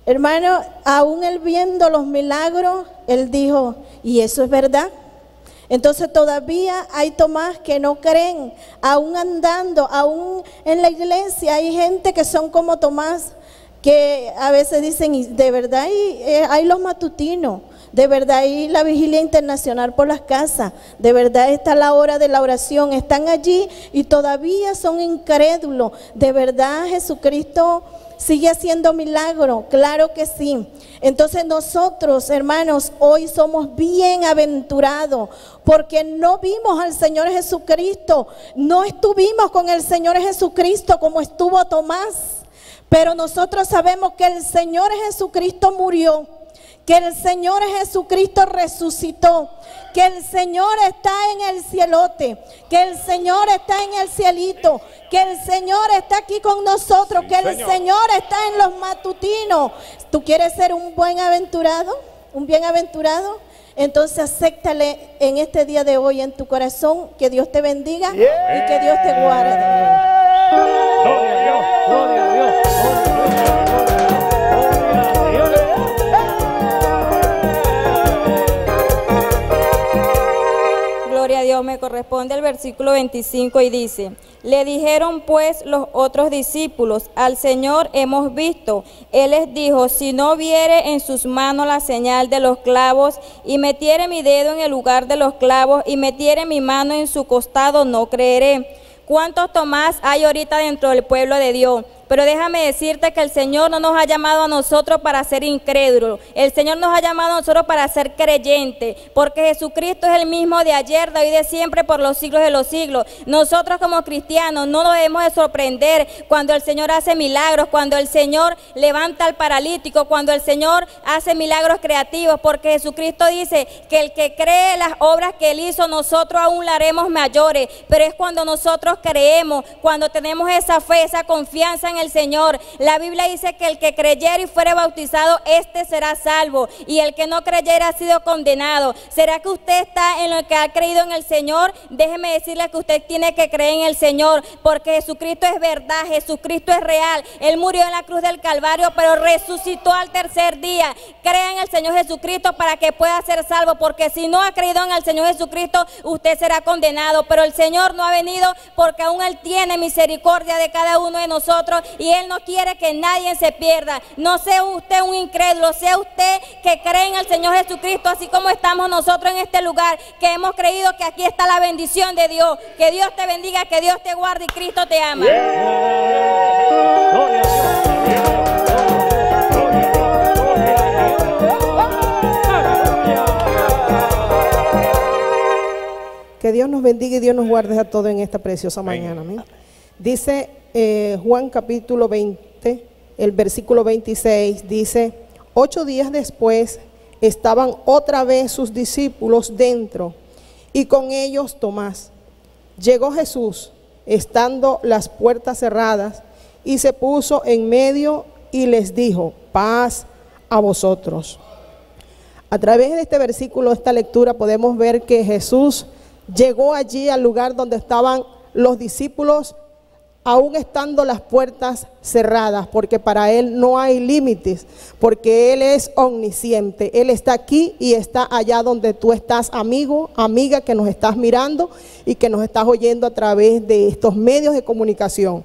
hermano, aún él viendo los milagros, él dijo, ¿y eso es verdad? Entonces todavía hay Tomás que no creen, aún andando, aún en la iglesia hay gente que son como Tomás, que a veces dicen, de verdad hay, eh, hay los matutinos, de verdad hay la vigilia internacional por las casas. De verdad está la hora de la oración. Están allí y todavía son incrédulos. De verdad Jesucristo sigue haciendo milagro. Claro que sí. Entonces nosotros, hermanos, hoy somos bienaventurados porque no vimos al Señor Jesucristo. No estuvimos con el Señor Jesucristo como estuvo Tomás. Pero nosotros sabemos que el Señor Jesucristo murió que el Señor Jesucristo resucitó, que el Señor está en el cielote, que el Señor está en el cielito, que el Señor está aquí con nosotros, que el Señor está en los matutinos. ¿Tú quieres ser un buen aventurado? ¿Un bienaventurado? Entonces acéptale en este día de hoy en tu corazón, que Dios te bendiga y que Dios te guarde. Gloria a Dios, gloria a Dios. Dios me corresponde el versículo 25 y dice, le dijeron pues los otros discípulos, al Señor hemos visto. Él les dijo, si no viere en sus manos la señal de los clavos y metiere mi dedo en el lugar de los clavos y metiere mi mano en su costado, no creeré. ¿Cuántos Tomás hay ahorita dentro del pueblo de Dios? Pero déjame decirte que el Señor no nos ha llamado a nosotros para ser incrédulos. El Señor nos ha llamado a nosotros para ser creyentes. Porque Jesucristo es el mismo de ayer, de hoy, de siempre, por los siglos de los siglos. Nosotros como cristianos no nos debemos de sorprender cuando el Señor hace milagros, cuando el Señor levanta al paralítico, cuando el Señor hace milagros creativos. Porque Jesucristo dice que el que cree las obras que Él hizo, nosotros aún la haremos mayores. Pero es cuando nosotros creemos, cuando tenemos esa fe, esa confianza el Señor. La Biblia dice que el que creyera y fuere bautizado, este será salvo. Y el que no creyera ha sido condenado. ¿Será que usted está en lo que ha creído en el Señor? Déjeme decirle que usted tiene que creer en el Señor, porque Jesucristo es verdad, Jesucristo es real. Él murió en la cruz del Calvario, pero resucitó al tercer día. Crea en el Señor Jesucristo para que pueda ser salvo, porque si no ha creído en el Señor Jesucristo, usted será condenado. Pero el Señor no ha venido porque aún Él tiene misericordia de cada uno de nosotros y Él no quiere que nadie se pierda. No sea usted un incrédulo, sea usted que cree en el Señor Jesucristo, así como estamos nosotros en este lugar, que hemos creído que aquí está la bendición de Dios. Que Dios te bendiga, que Dios te guarde y Cristo te ama. Que Dios nos bendiga y Dios nos guarde a todos en esta preciosa mañana. Amén. Dice eh, Juan capítulo 20, el versículo 26, dice, ocho días después estaban otra vez sus discípulos dentro y con ellos Tomás. Llegó Jesús, estando las puertas cerradas, y se puso en medio y les dijo, paz a vosotros. A través de este versículo, esta lectura, podemos ver que Jesús llegó allí al lugar donde estaban los discípulos aún estando las puertas cerradas, porque para Él no hay límites, porque Él es omnisciente. Él está aquí y está allá donde tú estás, amigo, amiga, que nos estás mirando y que nos estás oyendo a través de estos medios de comunicación.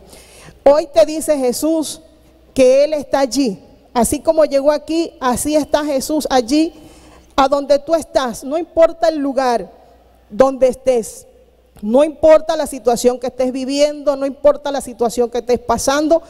Hoy te dice Jesús que Él está allí. Así como llegó aquí, así está Jesús allí, a donde tú estás. No importa el lugar donde estés. No importa la situación que estés viviendo, no importa la situación que estés pasando,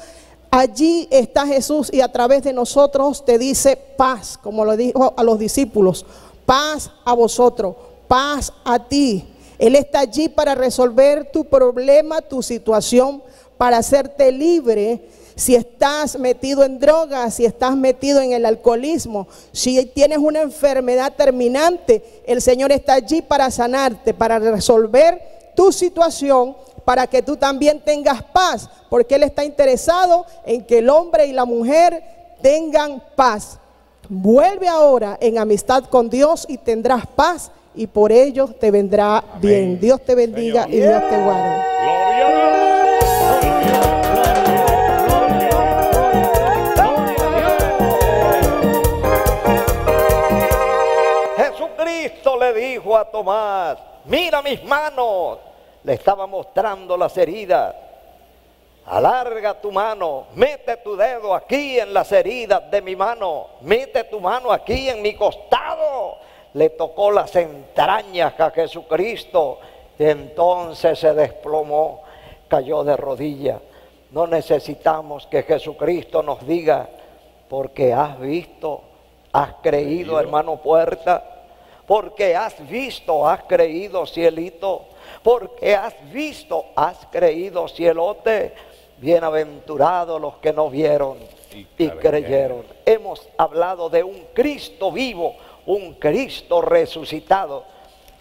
allí está Jesús y a través de nosotros te dice paz, como lo dijo a los discípulos, paz a vosotros, paz a ti. Él está allí para resolver tu problema, tu situación, para hacerte libre. Si estás metido en drogas, si estás metido en el alcoholismo, si tienes una enfermedad terminante, el Señor está allí para sanarte, para resolver tu situación para que tú también tengas paz, porque Él está interesado en que el hombre y la mujer tengan paz. Vuelve ahora en amistad con Dios y tendrás paz y por ello te vendrá bien. Dios te bendiga y Dios te guarde. Gloria. Jesucristo le dijo a Tomás, mira mis manos, le estaba mostrando las heridas. Alarga tu mano, mete tu dedo aquí en las heridas de mi mano, mete tu mano aquí en mi costado. Le tocó las entrañas a Jesucristo y entonces se desplomó, cayó de rodillas. No necesitamos que Jesucristo nos diga, porque has visto, has creído, hermano Puerta, porque has visto, has creído, cielito, porque has visto, has creído, cielote. Bienaventurados los que no vieron y creyeron. Hemos hablado de un Cristo vivo, un Cristo resucitado.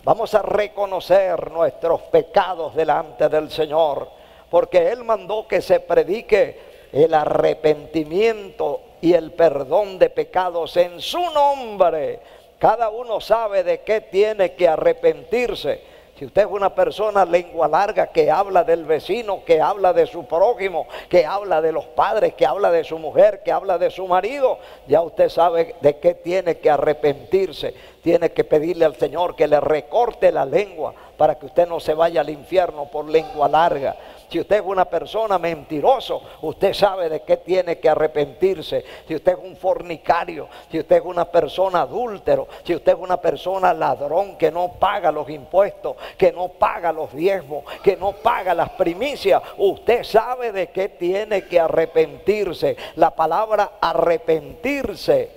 Vamos a reconocer nuestros pecados delante del Señor, porque Él mandó que se predique el arrepentimiento y el perdón de pecados en su nombre. Cada uno sabe de qué tiene que arrepentirse. Si usted es una persona lengua larga que habla del vecino, que habla de su prójimo, que habla de los padres, que habla de su mujer, que habla de su marido, ya usted sabe de qué tiene que arrepentirse. Tiene que pedirle al Señor que le recorte la lengua para que usted no se vaya al infierno por lengua larga. Si usted es una persona mentiroso, usted sabe de qué tiene que arrepentirse. Si usted es un fornicario, si usted es una persona adúltero, si usted es una persona ladrón que no paga los impuestos, que no paga los diezmos, que no paga las primicias, usted sabe de qué tiene que arrepentirse. La palabra arrepentirse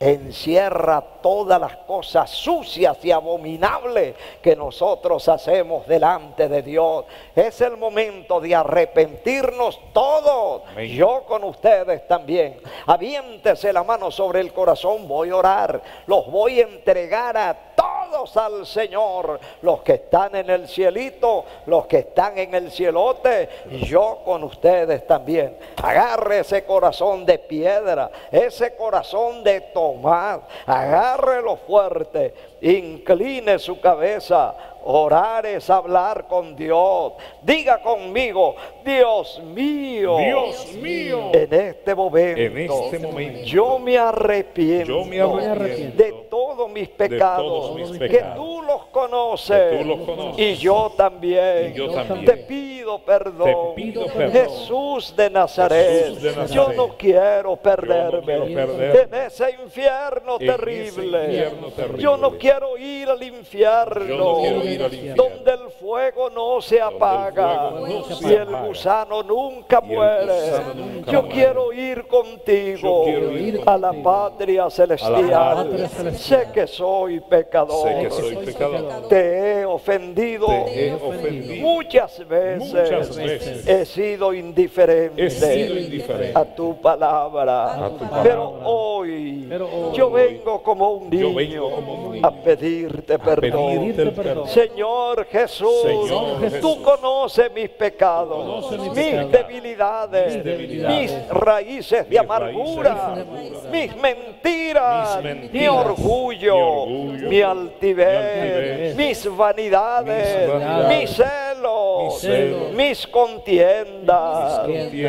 encierra todas las cosas sucias y abominables que nosotros hacemos delante de Dios. Es el momento de arrepentirnos todos. Yo con ustedes también. Aviéntese la mano sobre el corazón, voy a orar. Los voy a entregar a todos al Señor. Los que están en el cielito, los que están en el cielote, yo con ustedes también. Agarre ese corazón de piedra, ese corazón de tomar. Agárrelo fuerte, incline su cabeza. Orar es hablar con Dios. Diga conmigo, Dios mío. Dios mío. En este momento, En este momento, yo me arrepiento, yo me arrepiento de todos mis pecados, todos mis que tú los conoces, que tú los conoces, y yo también, y yo también. te pido perdón, Te pido perdón. Jesús de Nazaret, Jesús de Nazaret. yo no quiero perderme quiero perderme en ese infierno en ese terrible, infierno terrible. yo no quiero ir al infierno, Yo no quiero ir al infierno. donde el fuego no se apaga fuego no se y el gusano nunca muere, gusano nunca yo muere. quiero ir contigo Yo quiero ir a la patria celestial. patria Sé que soy pecador. Sé que soy pecador. Te he ofendido. Te he ofendido. Muchas veces, Muchas veces. he sido indiferente, He sido indiferente a tu palabra. A tu Pero palabra. hoy Pero hoy yo vengo como un Yo niño, vengo como un niño a pedirte perdón. pedirte el perdón. Señor Jesús, Señor Jesús. tú conoces mis pecados, Conoces mis mis, pecados, debilidades, mis debilidades, mis raíces de amargura, raíces mis mentiras, mi orgullo, mi orgullo, mi altivez, mi altivez, mis vanidades, mis vanidades, mis celos, mis celos, mis contiendas.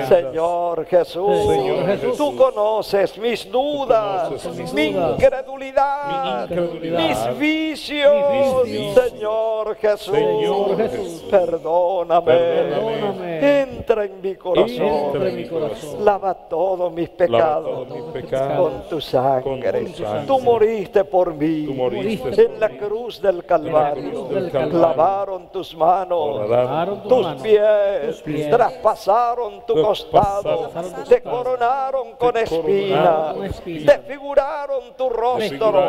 Señor Jesús, Señor Jesús. tú conoces mis dudas, conoces mi incredulidad, mi incredulidad, mis vicios, vicios. Señor Jesús, Señor Jesús. perdóname, Perdóname. entra en mi corazón. Entra en mi corazón. Lava todos mis pecados todos mis pecados. con tu sangre. Con tu sangre. Tú moriste por mí. Moriste en la cruz del Calvario. del Calvario. Lavaron tus manos. Lavaron tus pies, Tus pies. traspasaron tu costado, te coronaron con Te espina, coronaron con espina. te figuraron tu rostro,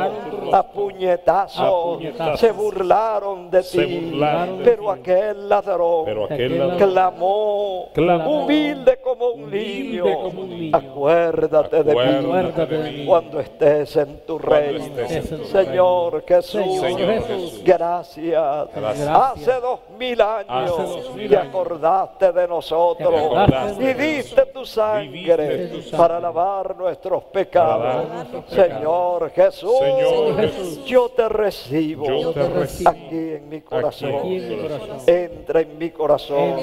A puñetazos. se burlaron de Se ti, burlaron de pero ti. aquel ladrón Pero aquel ladrón clamó, Clamó. humilde como un Humilde niño, como un niño. acuérdate de mí Acuérdate de mí. cuando estés en tu reino, estés en tu Señor Jesús, Señor Jesús. gracias. Gracias. Hace dos mil años Hace dos mil te años. acordaste de nosotros acordaste y diste tu sangre Diste tu sangre. para lavar nuestros pecados. Para lavar nuestros Señor Jesús, Señor Jesús. yo te recibo Yo te recibo. aquí en mi corazón. Aquí en mi corazón. Entra en mi corazón.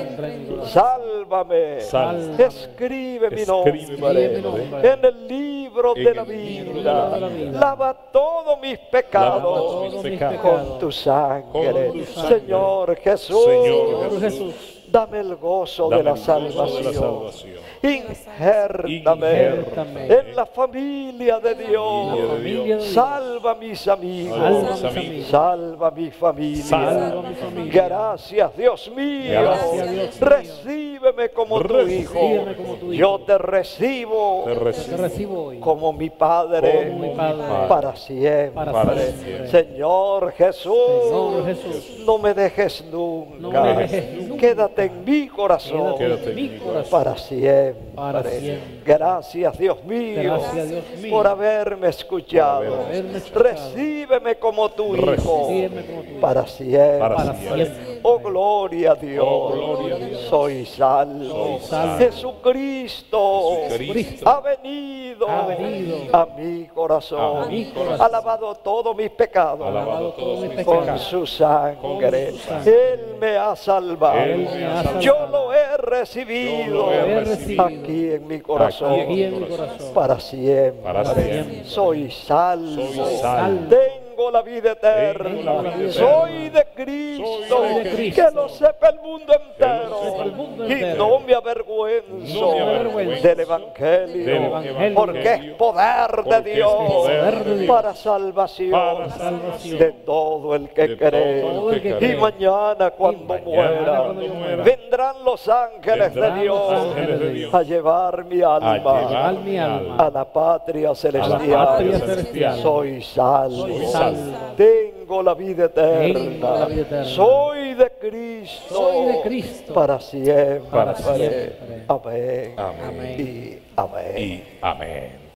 Sálvame. Sálvame. Escribe mi Escribe nombre mi nombre. en el libro En de el la libro de vida. la vida. Lava todos mis pecados todos mis Todos mis pecados. con tu sangre. Con tu sangre. Señor Jesús, Señor Jesús. Dame el gozo Dame de la el gozo de la salvación. Injértame Injértame en la familia de Dios. Familia de Familia de Dios. Salva a mis amigos. Salva a mis amigos. Salva a mi familia. Salva mi familia. Gracias, Dios mío. Gracias, Dios mío. Recíbeme como tu hijo. Recíbeme como tu hijo. Yo te recibo Te Te recibo. recibo hoy. como mi Padre, Como mi Padre. para siempre. Para Para siempre. Señor Jesús, Señor Jesús. no me dejes nunca. No me dejes nunca. Quédate en mi corazón Quédate en mi mi corazón. para siempre. Para siempre. Gracias, Dios mío, Gracias, Dios mío. por haberme escuchado. Por haberme escuchado. Recíbeme como tu hijo Recíbeme como tu hijo. para siempre. Para Para siempre. Oh, gloria a Dios. Oh, gloria a Dios. Soy salvo. Soy salvo. Jesucristo, Jesucristo ha venido, ha venido a mi corazón. a mi corazón. Ha lavado todos mis pecados todos mis con su sangre. Con su sangre. Él me ha salvado. Él me ha salvado. Yo lo he recibido, Yo lo he recibido. aquí en mi corazón. Aquí en mi corazón. Para siempre. Para siempre. Soy salvo. Soy salvo. Tengo la vida eterna. Soy de Cristo. Que lo sepa el mundo entero. y no me avergüenzo, del Evangelio. Porque es poder de Dios, para salvación, de todo el que cree. y mañana cuando muera, vendrán los ángeles de Dios, a llevar mi alma a la patria celestial. Soy salvo. Tengo la vida eterna. Tengo la vida eterna. Soy de Cristo. Soy de Cristo. Para siempre. Para siempre. Amén. Amén. Y amén. y amén.